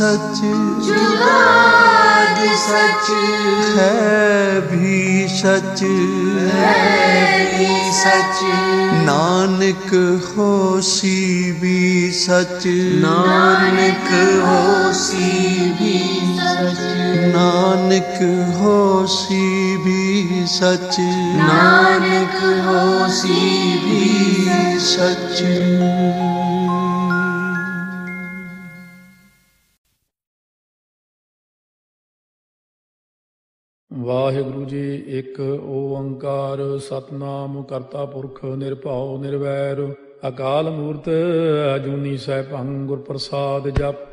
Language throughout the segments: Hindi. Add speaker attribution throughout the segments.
Speaker 1: সাজে
Speaker 2: ਇੱਕ ਓੰਕਾਰ
Speaker 1: ਸਤਨਾਮ ਕਰਤਾ ਪੁਰਖ ਨਿਰਭਉ ਨਿਰਵੈਰ, ਅਕਾਲ ਮੂਰਤ ਅਜੂਨੀ ਸੈਭੰ ਗੁਰ ਪ੍ਰਸਾਦ ਜਪ।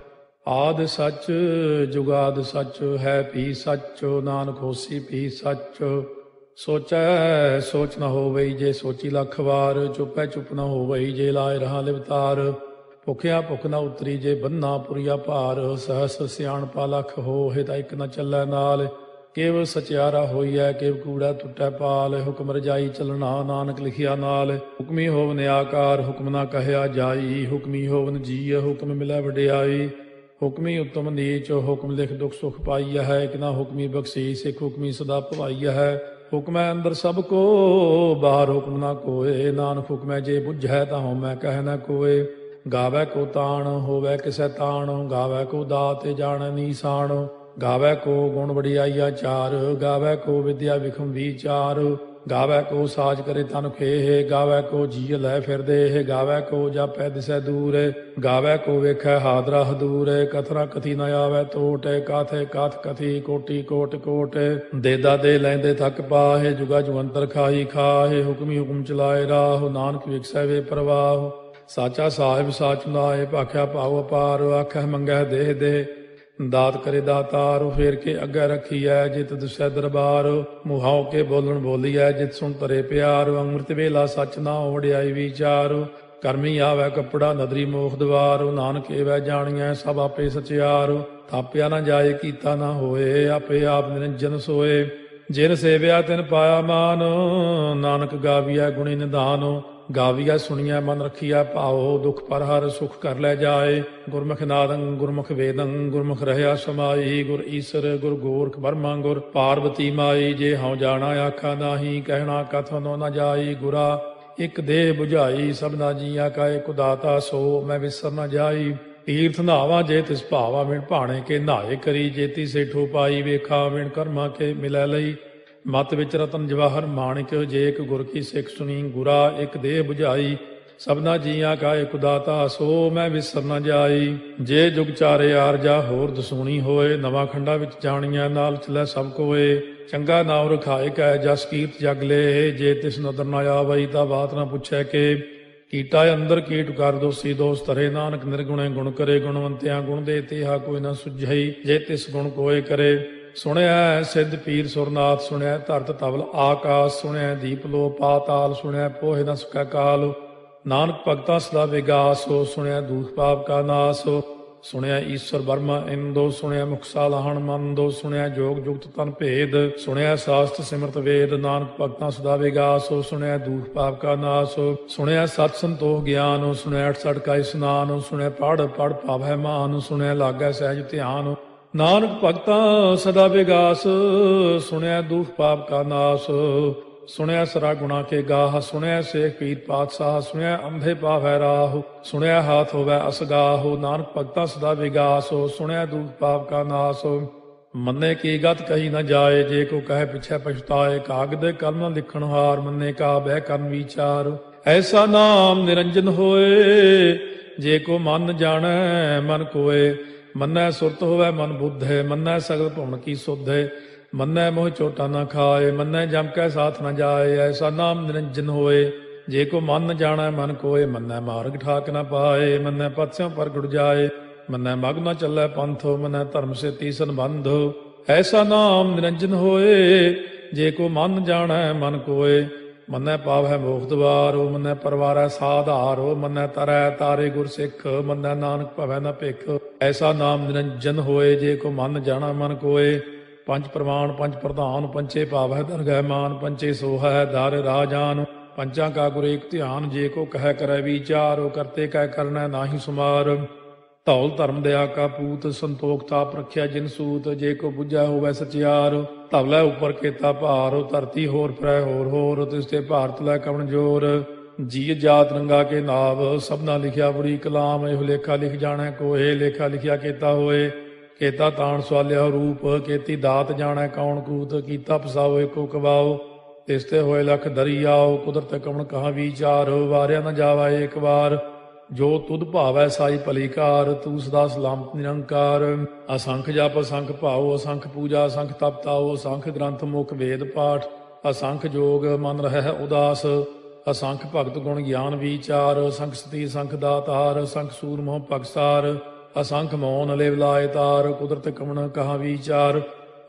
Speaker 1: ਆਦ ਸੱਚ, ਜੁਗਾਦ ਸੱਚ, ਹੈ
Speaker 3: ਭੀ ਸੱਚ, ਨਾਨਕ ਹੋਸੀ ਭੀ ਸੱਚ। ਸੋਚੈ, ਸੋਚ ਨਾ ਹੋਵਈ ਜੇ ਸੋਚੀ ਲੱਖ ਵਾਰ, ਚੁੱਪੈ ਚੁੱਪ ਨ ਹੋਵਈ ਜੇ ਲਾਇ ਰਹਾ ਲਿਵਤਾਰ ਭੁਖਿਆ ਭੁਖ ਨਾ ਉਤਰੀ ਜੇ ਬੰਨਾ ਪੁਰੀਆ ਭਾਰ, ਸਹਸ ਸਿਆਣਪਾ ਲਖ ਹੋਏ ਤਾਂ ਇੱਕ ਨਾ ਚੱਲੈ ਨਾਲ। ਕੇਵ ਸਚਿਆਰਾ ਹੋਈਐ, ਕੇਵ ਕੂੜਾ ਟੁੱਟੈ ਪਾਲ, ਹੁਕਮ ਰਜਾਈ ਚਲਣਾ, ਨਾਨਕ ਲਿਖਿਆ ਨਾਲ। ਹੁਕਮੀ ਹੋਵਨ ਆਕਾਰ ਹੁਕਮ ਨਾ ਕਹਿਆ ਜਾਈ। ਹੁਕਮੀ ਹੋਵਨ ਜੀ ਹੁਕਮ ਮਿਲੈ ਵਡਿਆਈ। ਹੁਕਮੀ ਉਤਮ ਨੀਚ, ਹੁਕਮ ਲਿਖ ਦੁਖ ਸੁਖ ਪਾਈਆ ਹੈ। ਇਕ ਨਾ ਹੁਕਮੀ ਬਖਸ਼ੀਸ ਸਿਖ ਹੁਕਮੀ ਸਦਾ ਭਵਾਈਆ ਹੈ। ਹੁਕਮੈ ਅੰਦਰ ਸਭ ਕੋ, ਬਾਹਰ ਹੁਕਮ ਨਾ ਕੋਏ। ਨਾਨਕ ਹੁਕਮੈ ਜੇ ਬੁਝੈ ਤਾਂ ਹਉਮੈ ਕਹਿ ਨਾ ਕੋਏ। ਗਾਵੇ ਕੋ ਤਾਣ, ਹੋਵੇ ਕਿਸੈ ਤਾਣ। ਗਾਵੇ ਕੋ ਦਾਤੇ, ਜਾਣ ਨੀਸਾਨ ਗਾਵੇ ਕੋ ਗੁਣ ਵਡਿਆਈਆ ਚਾਰ, ਗਾਵੇ ਕੋ ਵਿਦਿਆ ਵਿਖਮ ਵਿਚਾਰ ਗਾਵੇ ਕੋ ਸਾਜ ਕਰੇ ਤਨ ਖੇਹ, ਗਾਵੇ ਕੋ ਜੀ ਲੈ ਫਿਰਦੇ ਇਹ ਗਾਵੇ ਕੋ ਜਾਪੈ ਦਿਸੈ ਦੂਰ, ਗਾਵੇ ਕੋ ਵੇਖੈ ਹਾਦਰਾ ਹਦੂਰ ਕਥਰਾ ਕਥੀ ਨ ਆਵੇ ਟੋਟ ਕਾਥੇ ਕਾਥ ਕਥੀ, ਕੋਟੀ ਕੋਟ ਕੋਟ ਦੇਦਾ ਦੇ ਲੈਂਦੇ ਥੱਕ ਪਾਹੇ, ਜੁਗਾ ਜੁਗੰਤਰ ਖਾਈ ਖਾਹੇ, ਹੁਕਮੀ ਹੁਕਮ ਚਲਾਏ ਰਾਹ, ਨਾਨਕ ਵਿਖਸੈ ਵੇ ਪ੍ਰਵਾਹ, ਸਾਚਾ ਸਾਹਿਬ ਸਾਚ ਨਾਏ, ਭਾਖਿਆ ਭਾਉ ਅਪਾਰ ਆਖੈ ਮੰਗੈ ਦੇਹ ਦੇ ਦਾਤ ਕਰੇ ਦਾਤਾਰ, ਫੇਰ ਕੇ ਅੱਗੇ ਰੱਖੀਐ ਜਿਤ ਦੁਸੈ ਦਰਬਾਰ। ਮੁਹਾਉ ਕੇ ਬੋਲਣ ਬੋਲੀਐ ਜਿਤ ਸੁਣ ਤਰੇ ਪਿਆਰ। ਅੰਮ੍ਰਿਤ ਵੇਲਾ ਸਚ ਨਾ ਓੜਿਆਈ ਵਿਚਾਰ। ਕਰਮੀ ਆਵੈ ਕੱਪੜਾ ਨਦਰੀ ਮੋਖ ਦਵਾਰ। ਨਾਨਕ ਏਵੈ ਜਾਣੀਐ ਸਭ ਆਪੇ ਸਚਿਆਰ। ਥਾਪਿਆ ਨਾ ਜਾਏ, ਕੀਤਾ ਨਾ ਹੋਏ, ਆਪੇ ਆਪ ਨਿਰੰਜਨ ਸੋਏ। ਜਿਨ ਸੇਵਿਆ ਤਿਨ ਪਾਇਆ ਮਾਨ, ਨਾਨਕ ਗਾਵੀਐ ਗੁਣੀ ਨਿਧਾਨ। ਗਾਵੀਆ ਸੁਣੀਐ, ਮਨ ਰਖੀਐ, ਭਾਉ ਦੁਖ ਪਰ ਹਰ ਸੁਖ ਕਰ ਲੈ ਜਾਏ। ਗੁਰਮੁਖ ਨਾਦੰ, ਗੁਰਮੁਖ ਵੇਦੰ, ਗੁਰਮੁਖ ਰਹਿਆ ਸਮਾਈ। ਗੁਰ ਈਸਰ, ਗੁਰ ਗੋਰਖ ਬਰਮਾ ਗੁਰ ਪਾਰਵਤੀ ਮਾਈ। ਜੇ ਹਉ ਜਾਣਾ, ਆਖਾ ਨਾਹੀ, ਕਹਿਣਾ ਕਥਨੋ ਨ ਜਾਈ। ਗੁਰਾ, ਇਕ ਦੇਹ 부ਝਾਈ ਸਭਨਾ ਜੀਆਂ ਕਾ ਇਕ ਦਾਤਾ ਸੋ, ਮੈਂ ਵਿਸਰ ਨ ਜਾਈ। ਤੀਰਥ ਨਾਵਾ, ਜੇ ਤਿਸ ਭਾਵਾ, ਵਿਣ ਭਾਣੇ ਕੇ ਨਾਏ ਕਰੀ। ਜੇਤੀ ਸੇਠੋ ਪਾਈ, ਵੇਖਾ, ਵਿਣ ਕਰਮਾ ਕੇ ਮਿਲੈ ਲਈ। ਮਤ ਵਿੱਚ ਰਤਨ ਜਵਾਹਰ ਮਾਣਿਕ ਜੇਕ ਇੱਕ ਗੁਰ ਕੀ ਸਿੱਖ ਸੁਣੀ, ਗੁਰਾ ਇੱਕ ਦੇਹ 부ਝਾਈ ਸਭਨਾ ਜੀਆਂ ਕਾ ਇਕ ਦਾਤਾ ਸੋ ਮੈਂ ਵਿਸਰ ਨ ਜਾਈ। ਜੇ ਜੁਗ ਚਾਰੇ ਆਰਜਾ ਹੋਰ ਦਸੂਣੀ ਹੋਏ, ਨਵਾਂ ਖੰਡਾ ਵਿੱਚ ਜਾਣੀਆਂ ਨਾਲ ਚਲੇ ਸਭ ਕੋਏ। ਚੰਗਾ ਨਾਮ ਰਖਾਏ ਕੈ ਜਸ ਕੀਰਤ ਜਗ ਲੇ, ਜੇ ਤਿਸ ਨਦਰ ਨ ਆਵਈ ਤਾਂ ਬਾਤ ਨਾ ਪੁੱਛੈ ਕੇ। ਕੀਟਾ ਅੰਦਰ ਕੀਟ ਕਰ ਦੋਸੀ ਦੋਸ ਤਰੇ ਨਾਨਕ ਨਿਰਗੁਣੇ ਗੁਣ ਕਰੇ, ਗੁਣਵੰਤਿਆਂ ਗੁਣ ਦੇ ਤੇਹਾ ਕੋਈ ਨਾ ਸੁਝਈ, ਜੇ ਤਿਸ ਗੁਣ ਕੋਏ ਕਰੇ। ਸੁਣਿਆ ਸਿੱਧ ਪੀਰ ਸੁਰਨਾਥ, ਸੁਣਿਆ ਧਰਤ ਤਵਲ ਆਕਾਸ਼, ਸੁਣਿਆ ਦੀਪ ਲੋ ਪਾਤਾਲ, ਸੁਣਿਆ ਪੋਹਿ ਨ ਸਕੈ ਕਾਲ। ਨਾਨਕ ਭਗਤਾ ਸਦਾ ਵਿਗਾਸ ਹੋ ਸੁਣਿਆ ਦੂਖ ਪਾਪ ਕਾ ਨਾਸ। ਹੋ ਸੁਣਿਆ ਈਸ਼ਵਰ ਬਰਮਾ ਇੰਦੋ, ਸੁਣਿਆ ਮੁਕਸਾ ਲਹਣ ਮੰਦੋ, ਸੁਣਿਆ ਜੋਗ ਜੁਗਤ ਤਨ ਭੇਦ। ਸੁਣਿਆ ਸਾਸਤ ਸਿਮਰਤ ਵੇਦ, ਨਾਨਕ ਭਗਤਾਂ ਸਦਾ ਵਿਗਾਸ ਹੋ ਸੁਣਿਆ ਦੂਖ ਪਾਪ ਕਾ ਨਾਸ। ਹੋ ਸੁਣਿਆ ਸਤ ਸੰਤੋਖ ਗਿਆਨ ਹੋ ਸੁਣਿਆ ਅਠ ਸੜ ਕਾ ਇਸਨਾਨ। ਹੋ ਸੁਣਿਆ ਪੜ ਪੜ ਪਾਵੈ ਮਾਨ। ਸੁਣਿਆ ਲਾਗੈ ਸਹਿਜ ਧਿਆਨ। ਨਾਨਕ ਭਗਤਾਂ ਸਦਾ ਵਿਗਾਸ ਸੁਣਿਆ ਦੁਖ ਪਾਪ ਕਾ ਨਾਸ, ਸੁਣਿਆ ਸਰਾ ਗੁਣਾ ਕੇ ਗਾਹ, ਸੁਣਿਆ ਸੇਖ ਪੀਰ ਪਾਤਸ਼ਾਹ, ਸੁਣਿਆ ਅੰਧੇ ਪਾਵੈ ਰਾਹ, ਸੁਣਿਆ ਹਾਥ ਹੋਵੈ ਅਸਗਾਹ, ਨਾਨਕ ਭਗਤਾਂ ਸਦਾ ਵਿਗਾਸ ਸੁਣਿਆ ਦੁਖ ਪਾਪ ਕਾ ਨਾਸ। ਮੰਨੇ ਕੀ ਗਤ ਕਹੀ ਨਾ ਜਾਏ, ਜੇ ਕੋ ਕਹੇ ਪਿਛੈ ਪਛਤਾਏ, ਕਾਗਦ ਕਲਮ ਨ ਲਿਖਣ ਹਾਰ, ਮੰਨੇ ਕਾ ਬਹਿ ਕਰਨ ਵਿਚਾਰ। ਐਸਾ ਨਾਮ ਨਿਰੰਜਨ ਹੋਏ, ਜੇ ਕੋ ਮਨ ਜਾਣੈ, ਮਨ ਕੋਏ। ਮੰਨੈ ਸੁਰਤ ਹੋਵੇ ਮਨ ਬੁੱਧ ਹੈ ਮੰਨੈ ਸਗਲ ਭਵਨ ਕੀ ਸੁਧ ਹੈ ਮੰਨੈ ਮੋਹ ਚੋਟਾ ਨਾ ਖਾਏ, ਮੰਨੈ ਜਮ ਕੈ ਸਾਥ ਨਾ ਜਾਏ, ਐਸਾ ਨਾਮ ਨਿਰੰਜਨ ਹੋਏ, ਜੇ ਕੋ ਮਨ ਜਾਣੈ ਮਨ ਕੋਏ, ਮੰਨੈ ਮਾਰਗ ਠਾਕ ਨਾ ਪਾਏ, ਮੰਨੈ ਪਤਸਿਓ ਪ੍ਰਗਟ ਜਾਏ, ਮੰਨੈ ਮਗ ਨਾ ਚੱਲੈ ਪੰਥੋ, ਮੰਨੈ ਧਰਮ ਸੇ ਤੀਸਨ ਬੰਧੋ ਐਸਾ ਨਾਮ ਨਿਰੰਜਨ ਹੋਏ, ਜੇ ਕੋ ਮਨ ਜਾਣੈ ਮਨ ਕੋਏ ਮੰਨੈ ਪਾਵੈ ਮੋਖ ਦਵਾਰੋ ਮੰਨੈ ਪਰਵਾਰੈ ਸਾਧਾਰੋ, ਮੰਨੈ ਤਰੈ ਤਾਰੇ ਗੁਰ ਸਿੱਖ, ਮੰਨੈ ਨਾਨਕ ਭਵੈ ਨ ਭਿਖ। ਐਸਾ ਨਾਮ ਨਿਰੰਜਨ ਹੋਏ, ਜੇ ਕੋ ਮਨ ਜਾਣਾ ਮਨ ਕੋਏ। ਪੰਜ ਪ੍ਰਮਾਣ, ਪੰਜ ਪ੍ਰਧਾਨ, ਪੰਚੇ ਭਾਵੈ ਦਰਗਹਿ ਮਾਨ, ਪੰਚੇ ਸੋਹੈ ਦਰ ਰਾਜਾਨ। ਪੰਚਾਂ ਕਾ ਗੁਰ ਏਕ ਧਿਆਨ, ਜੇ ਕੋ ਕਹਿ ਕਰੈ ਵਿਚਾਰੋ ਕਰਤੇ ਕਹਿ ਕਰਨਾ ਨਾਹੀ ਸੁਮਾਰ। ਧੌਲ ਧਰਮ ਦਇਆ ਕਾ ਪੂਤ, ਸੰਤੋਖ ਤਾਪ ਰਖਿਆ ਜਿਨ ਸੂਤ, ਜੇ ਕੋ ਬੁਝਾ ਹੋਵੇ ਸਚਿਆਰ। ਧਵਲੇ ਉੱਪਰ ਕੇਤਾ ਭਾਰ ਧਰਤੀ ਹੋਰ ਫਰੈ ਹੋਰ ਹੋਰ ਤਿਸ ਤੇ ਭਾਰਤ ਲੈ ਕਵਣ ਜੋਰ। ਜੀ ਜਾਤ ਰੰਗਾ ਕੇ ਨਾਵ, ਸਭਨਾ ਲਿਖਿਆ ਬੁਰੀ ਕਲਾਮ, ਇਹ ਲੇਖਾ ਲਿਖ ਜਾਣਾ ਕੋਏ ਲੇਖਾ ਲਿਖਿਆ ਕੀਤਾ ਹੋਏ। ਕੇਤਾ ਤਾਣ ਸਵਾਲਿਆ ਰੂਪ ਕੇਤੀ ਦਾਤ ਜਾਣਾ ਕੌਣ ਕੂਤ, ਕੀਤਾ ਫਸਾਓ ਏਕੋ ਕਵਾਓ। ਤਿਸ ਤੇ ਹੋਏ ਲਖ ਦਰਿਆਓ, ਕੁਦਰਤ ਕਵਣ ਕਹਾ ਵਿਚਾਰ, ਵਾਰਿਆ ਨਾ ਜਾਵਾ ਏਕ ਵਾਰ। ਜੋ ਤੁਧ ਭਾਵੈ ਸਾਈ ਭਲੀਕਾਰ, ਤੂੰ ਸਦਾ ਸਲਾਮਤ ਨਿਰੰਕਾਰ। ਅਸੰਖ ਜਪ, ਅਸੰਖ ਭਾਉ, ਅਸੰਖ ਪੂਜਾ, ਅਸੰਖ ਤਪ ਤਾਉ, ਅਸੰਖ ਗ੍ਰੰਥ ਮੁਖ ਵੇਦ ਪਾਠ। ਅਸੰਖ ਜੋਗ ਮਨ ਰਹਿ ਉਦਾਸ। ਅਸੰਖ ਭਗਤ ਗੁਣ ਗਿਆਨ ਵਿਚਾਰ। ਅਸੰਖ ਸਤੀ, ਅਸੰਖ ਦਾਤਾਰ, ਅਸੰਖ ਸੂਰ ਮੋਹ ਪਗਸਾਰ ਅਸੰਖ ਮੌਨ ਲਿਵ ਲਾਏ ਤਾਰ, ਕੁਦਰਤ ਕਮਣ ਕਹਾ ਵਿਚਾਰ।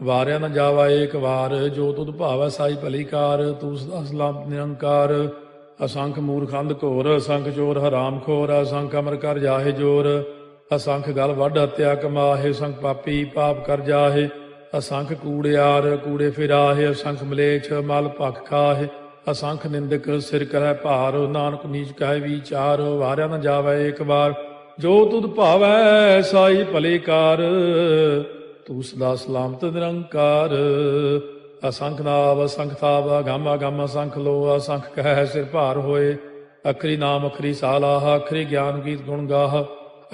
Speaker 3: ਵਾਰਿਆ ਨ ਜਾਵਾ ਏਕ ਵਾਰ, ਜੋ ਤੁਧ ਭਾਵੈ ਸਾਈ ਭਲੀਕਾਰ, ਤੂੰ ਸਦਾ ਸਲਾਮਤ ਨਿਰੰਕਾਰ। ਅਸੰਖ ਮੂਰਖੰਦ ਘੋਰ, ਅਸੰਖ ਚੋਰ ਹਰਾਮ ਖੋਰ, ਅਸੰਖ ਅਮਰ ਕਰ ਜਾਹੇ ਜੋਰ, ਅਸੰਖ ਗਲ ਵੱਢ ਹਤਿਆ ਕਮਾਹੇ, ਅਸੰਖ ਪਾਪੀ ਪਾਪ ਕਰ ਜਾਹੇ, ਅਸੰਖ ਕੂੜਿਆਰ ਕੂੜੇ ਫਿਰਾਹੇ, ਅਸੰਖ ਮਲੇਛ ਮਲ ਭਖ ਖਾਹੇ, ਅਸੰਖ ਨਿੰਦਕ ਸਿਰ ਕਰੈ ਭਾਰ, ਨਾਨਕ ਨੀਚ ਕਹੈ ਵਿਚਾਰ, ਵਾਰਿਆ ਨ ਜਾਵੇ ਇੱਕ ਵਾਰ, ਜੋ ਤੁਧ ਭਾਵੈ ਸਾਈ ਭਲੇ ਕਾਰ, ਤੂੰ ਸਦਾ ਸਲਾਮਤ ਨਿਰੰਕਾਰ। ਅਸੰਖ ਨਾਵ, ਅਸੰਖ ਥਾਵ ਗਾਮਾ ਗਾਮਾ ਸੰਖ ਲੋ ਅਸੰਖ ਕਹਿ ਸਿਰ ਭਾਰ ਹੋਏ। ਅਖਰੀ ਨਾਮ, ਅਖਰੀ ਸਾਲਾਹ, ਅਖਰੀ ਗਿਆਨ ਗੀਤ ਗੁਣ ਗਾਹ।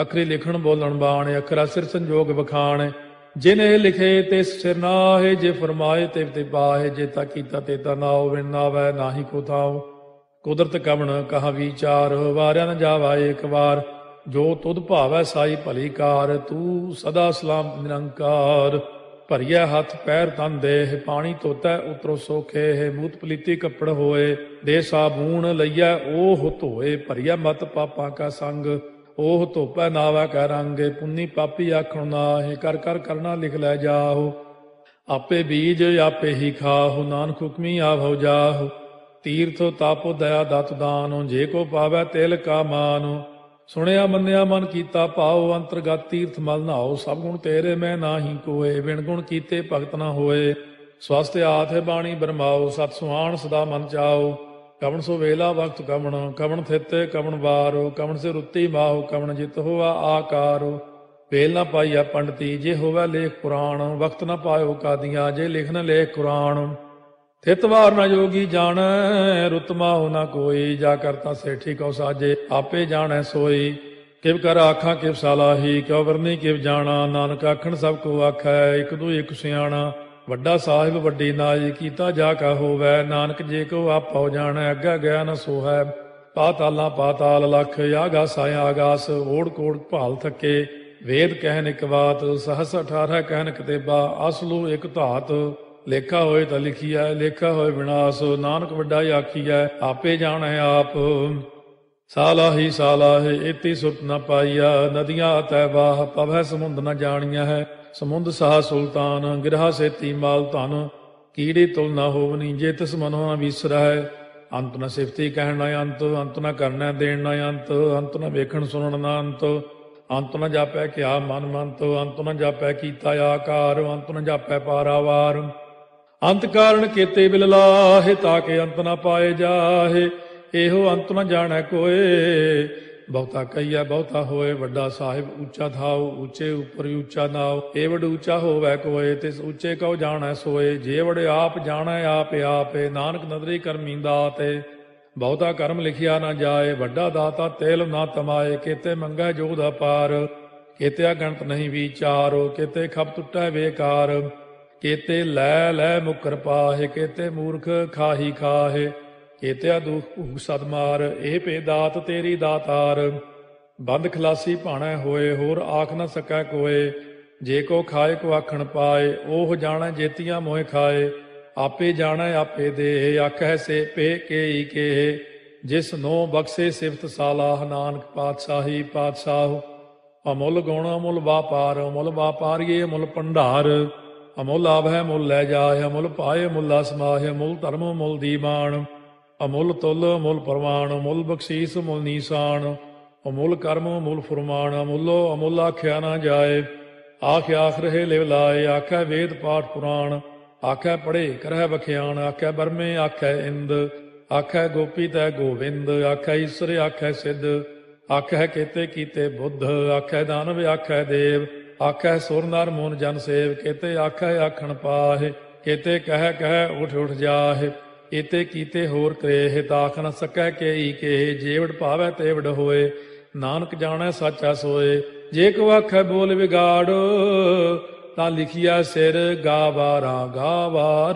Speaker 3: ਅਖਰੀ ਲਿਖਣ ਬੋਲਣ ਬਾਣ, ਅਖਰਾ ਸਿਰ ਸੰਜੋਗ ਬਖਾਣ ਜਿਨੇ ਲਿਖੇ ਤੇ ਸਿਰ ਨਾਹੇ, ਜੇ ਫਰਮਾਏ ਤੇ ਤੇ ਪਾਹੇ, ਜੇ ਤਾ ਕੀਤਾ ਤੇ ਤਾ ਨਾਉ ਨਾ ਨਾਵੈ ਨਾਹੀ ਕੋ ਥਾਉ। ਕੁਦਰਤ ਕਵਣ ਕਹਾ ਵਿਚਾਰ, ਵਾਰਿਆ ਨ ਜਾਵਾ ਏਕ ਵਾਰ। ਜੋ ਤੁਧ ਭਾਵੈ ਸਾਈ ਭਲੀ ਕਾਰ, ਤੂੰ ਸਦਾ ਸਲਾਮ ਨਿਰੰਕਾਰ। ਭਰੀਆ ਹੱਥ ਪੈਰ ਤਨ ਦੇਹ, ਪਾਣੀ ਧੋਤੈ ਉਤਰੋ ਸੋਖੇ, ਹੈ ਮੂਤ ਪਲੀਤੀ ਕੱਪੜ ਹੋਏ, ਦੇ ਸਾਬੂਨ ਲਈਐ ਉਹ ਧੋਏ ਭਰੀਆ ਮਤ ਪਾਪਾਂ ਕਾ ਸੰਗ ਉਹ ਧੋਪੈ ਨਾਵਾ ਕੈ ਰੰਗੇ, ਪੁੰਨੀ ਪਾਪੀ ਆਖਣ ਨਾਹੇ, ਕਰ ਕਰ ਕਰਨਾ ਲਿਖ ਲੈ ਜਾਹੋ, ਆਪੇ ਬੀਜ ਆਪੇ ਹੀ ਖਾਹੋ, ਨਾਨਕ ਹੁਕਮੀ ਆਭੋ ਜਾਹੋ, ਤੀਰਥ ਤਾਪੋ ਦਇਆ ਦਤ ਦਾਨੋ, ਜੇ ਕੋ ਪਾਵੈ ਤਿਲ ਕਾ ਮਾਨੋ ਸੁਣਿਆ, ਮੰਨਿਆ, ਮਨ ਕੀਤਾ, ਭਾਉ, ਅੰਤਰਗਤ, ਤੀਰਥ, ਮਲ ਨਾਓ ਸਭ ਗੁਣ ਤੇਰੇ, ਮੈਂ ਨਾਹੀ ਕੋਏ ਵਿਣ ਗੁਣ ਕੀਤੇ ਭਗਤ ਨਾ ਹੋਏ। ਸਵਸਤ ਆਥੇ ਬਾਣੀ ਬਰਮਾਓ ਸਤ ਸੁਹਾਣ ਸਦਾ ਮਨ ਚਾਓ ਕਵਣ ਸੋ ਵੇਲਾ ਵਕਤ ਕਵਣ ਕਵਣ ਥਿੱਤੇ ਕਵਣ ਵਾਰੋ, ਕਵਣ ਸੇ ਰੁੱਤੀ ਮਾਹੋ, ਕਵਣ ਜਿਤ ਹੋਆ ਆਕਾਰੋ। ਵੇਲ ਨਾ ਪਾਈਆ ਪੰਡਤੀ, ਜੇ ਹੋਵੇ ਲੇਖ ਪੁਰਾਣ, ਵਕਤ ਨਾ ਪਾਇਓ ਕਾਦੀਆਂ, ਜੇ ਲਿਖਨ ਲੇਖ ਕੁਰਾਨ। ਥਿਤਵਾਰ ਨਾ ਜੋਗੀ ਜਾਣ ਰੁਤਮਾ ਹੋ ਨਾ ਕੋਈ। ਜਾ ਕਰਤਾ ਸੇਠੀ ਕਉ ਸਾਜੇ, ਆਪੇ ਜਾਣੈ ਸੋਈ। ਕਿਵ ਕਰ ਆਖਾਂ, ਕਿਵ ਸਾਲਾਹੀ, ਕਿਉ ਵਰਨੀ, ਕਿਵ ਜਾਣਾ। ਨਾਨਕ ਆਖਣ, ਸਭ ਕੋ ਆਖੈ, ਇਕ ਦੂ ਇਕ ਸਿਆਣਾ। ਵੱਡਾ ਸਾਹਿਬ, ਵੱਡੀ ਨਾਈ, ਕੀਤਾ ਜਾ ਕਾ ਹੋਵੈ। ਨਾਨਕ ਜੇ ਕੋ ਆਪੋ ਜਾਣੈ, ਅੱਗਾ ਗਿਆ ਨ ਸੋਹੈ। ਪਾਤਾਲਾਂ ਪਾਤਾਲ ਲਖ ਆਗਾਸ ਆਗਾਸ, ਓੜ ਕੋੜ ਭਾਲ ਥੱਕੇ। ਵੇਦ ਕਹਿਨ ਇਕ ਬਾਤ, ਸਹਸ 18 ਕਹਿਨ ਕਤੇਬਾ ਅਸਲੂ ਇਕ ਧਾਤ। ਲੇਖਾ ਹੋਏ ਤਾਂ ਲਿਖੀਐ, ਲੇਖਾ ਹੋਏ ਵਿਨਾਸ਼ ਨਾਨਕ ਵੱਡਾ ਆਖੀਐ, ਆਪੇ ਜਾਣੈ ਆਪ। ਸਾਲਾਹੀ ਸਾਲਾਹੇ ਇਤੀ ਸੁਤ ਨ ਪਾਈਆ ਨਦੀਆਂ ਤੈ ਬਾਹ ਪਵੈ ਸਮੁੰਦ ਨ ਜਾਣੀਐ ਹੈ। ਸਮੁੰਦ ਸਾਹ ਸੁਲਤਾਨ, ਗਿਰਹਾ ਸੇਤੀ ਮਾਲ ਧਨ, ਕੀੜੀ ਤੁਲ ਨ ਹੋਵਨੀ, ਜੇ ਤਿਸ ਮਨੋ ਨ ਵਿਸਰੈ। ਅੰਤ ਨ ਸਿਫਤੀ ਕਹਿਣ ਨਾ ਅੰਤ ਅੰਤ ਨ ਕਰਨਾ ਦੇਣ ਨ ਅੰਤ ਅੰਤ ਨ ਵੇਖਣ ਸੁਣਨ ਨਾ ਅੰਤ। ਅੰਤ ਨ ਜਾਪੈ ਕਿਆ ਮਨ ਮੰਤ, ਅੰਤ ਨ ਜਾਪੈ ਕੀਤਾ ਆਕਾਰ, ਅੰਤ ਨ ਜਾਪੈ ਪਾਰਾਵਾਰ ਅੰਤ ਕਾਰਨ ਕੀਤੇ ਬਿਲ ਲਾਹੇ, ਤਾਂ ਕਿ ਅੰਤ ਨਾ ਪਾਏ ਜਾਹੇ। ਇਹੋ ਅੰਤ ਨਾ ਜਾਣੈ ਕੋਏ। ਬਹੁਤਾ ਕਈਆ ਬਹੁਤਾ ਹੋਏ। ਵੱਡਾ ਸਾਹਿਬ ਉੱਚਾ ਥਾਉ, ਉੱਚੇ ਉੱਪਰ ਉੱਚਾ ਨਾਉ। ਇਹ ਵਡ ਉੱਚਾ ਹੋਵੇ ਕੋਏ, ਤਿਸ ਉੱਚੇ ਕਉ ਜਾਣੈ ਸੋਏ। ਜੇ ਵਡ ਆਪ ਜਾਣੈ, ਆਪ ਆਪੇ। ਨਾਨਕ ਨਦਰੀ ਕਰਮੀ ਦਾਤੇ ਬਹੁਤਾ ਕਰਮ ਲਿਖਿਆ ਨਾ ਜਾਏ। ਵੱਡਾ ਦਾਤਾ ਤੇਲ ਨਾ ਤਮਾਏ। ਕੀਤੇ ਮੰਗੈ ਜੋਦਾ ਪਾਰ। ਕੇਤੇ ਗਣਤ ਨਹੀਂ ਵਿਚਾਰੋ। ਕੇਤੇ ਖਪ ਟੁੱਟੈ ਬੇਕਾਰ। ਕੇਤੇ ਲੈ ਲੈ ਮੁਕਰ ਪਾਹੇ, ਕੇਤੇ ਮੂਰਖ ਖਾਹੀ ਖਾਹੇ, ਕੇਤਿਆ ਦੁਖ ਭੂਖ ਸਦਮਾਰ ਇਹ ਪੇ ਦਾਤ ਤੇਰੀ ਦਾਤਾਰ। ਬੰਦ ਖਲਾਸੀ ਭਾਣਾ ਹੋਏ, ਹੋਰ ਆਖ ਨਾ ਸਕੈ ਕੋਏ, ਜੇ ਕੋ ਖਾਏ ਕੋ ਆਖਣ ਪਾਏ ਉਹ ਜਾਣੈ ਜੇਤੀਆਂ ਮੋਏ ਖਾਏ, ਆਪੇ ਜਾਣੈ ਆਪੇ ਦੇ ਆਖੈ ਸੇ ਪੇ ਕੇਈ ਕੇ ਜਿਸ ਨੋ ਬਖਸ਼ੇ ਸਿਫਤ ਸਾਲਾਹ, ਨਾਨਕ ਪਾਤਸ਼ਾਹੀ ਪਾਤਸ਼ਾਹ। ਅਮੁੱਲ ਗੁਣ ਅਮੁੱਲ ਵਾਪਾਰ, ਅਮੁੱਲ ਵਾਪਾਰੀਏ ਅਮੁੱਲ ਭੰਡਾਰ। ਅਮੁੱਲ ਆਭ ਮੁੱਲ ਲੈ ਜਾਏ, ਅਮੁੱਲ ਪਾਏ ਮੁੱਲਾ ਸਮਾਹਿ ਅਮੁੱਲ ਧਰਮ ਮੁੱਲ ਦੀਵਾਨ। ਅਮੁੱਲ ਤੁਲ ਅਮੁੱਲ ਪ੍ਰਵਾਨ ਅਮੁੱਲ ਬਖਸ਼ੀਸ ਮੁੱਲ ਨੀਸਾਨ। ਅਮੁੱਲ ਕਰਮ ਅਮੁੱਲ ਫਰਮਾਨ, ਅਮੁੱਲੋ ਅਮੁੱਲ ਆਖਿਆ ਨਾ ਜਾਏ। ਆਖ ਆਖ ਰਹੇ ਲਿਵ ਲਾਏ ਆਖੈ ਵੇਦ ਪਾਠ ਪੁਰਾਣ। ਆਖੈ ਪੜੇ ਕਰਹਿ ਬਖਿਆਣ ਆਖੈ ਬਰਮੇ ਆਖੈ ਇੰਦ। ਆਖੈ ਗੋਪੀ ਤੈ ਗੋਵਿੰਦ ਆਖੈ ਈਸ਼ਰ ਆਖੈ ਸਿੱਧ। ਆਖੈ ਕੇਤੇ ਕੀਤੇ ਬੁੱਧ ਆਖੈ ਦਾਨਵ ਆਖੈ ਦੇਵ। ਆਖੈ ਸੁਰ ਨਰ ਮੂਨ ਜਨ ਸੇਵ, ਕੇਤੇ ਆਖੈ ਆਖਣ ਪਾਹੇ, ਕੇਤੇ ਕਹਿ ਕਹਿ ਉਠ ਉਠ ਜਾਹੇ ਇਤੇ ਕੀਤੇ ਹੋਰ ਕਰੇਹ, ਤਾਖ ਨ ਸਕੈ ਕੇਈ ਕੇ ਜੇਵੜ ਭਾਵੈ ਤੇਵੜ ਹੋਏ, ਨਾਨਕ ਜਾਣੈ ਸਾਚਾ ਸੋਏ, ਜੇ ਕੋ ਆਖੈ ਬੋਲ ਵਿਗਾੜ, ਤਾਂ ਲਿਖਿਆ ਸਿਰ ਗਾਵਾਰਾ ਗਾਵਾਰ,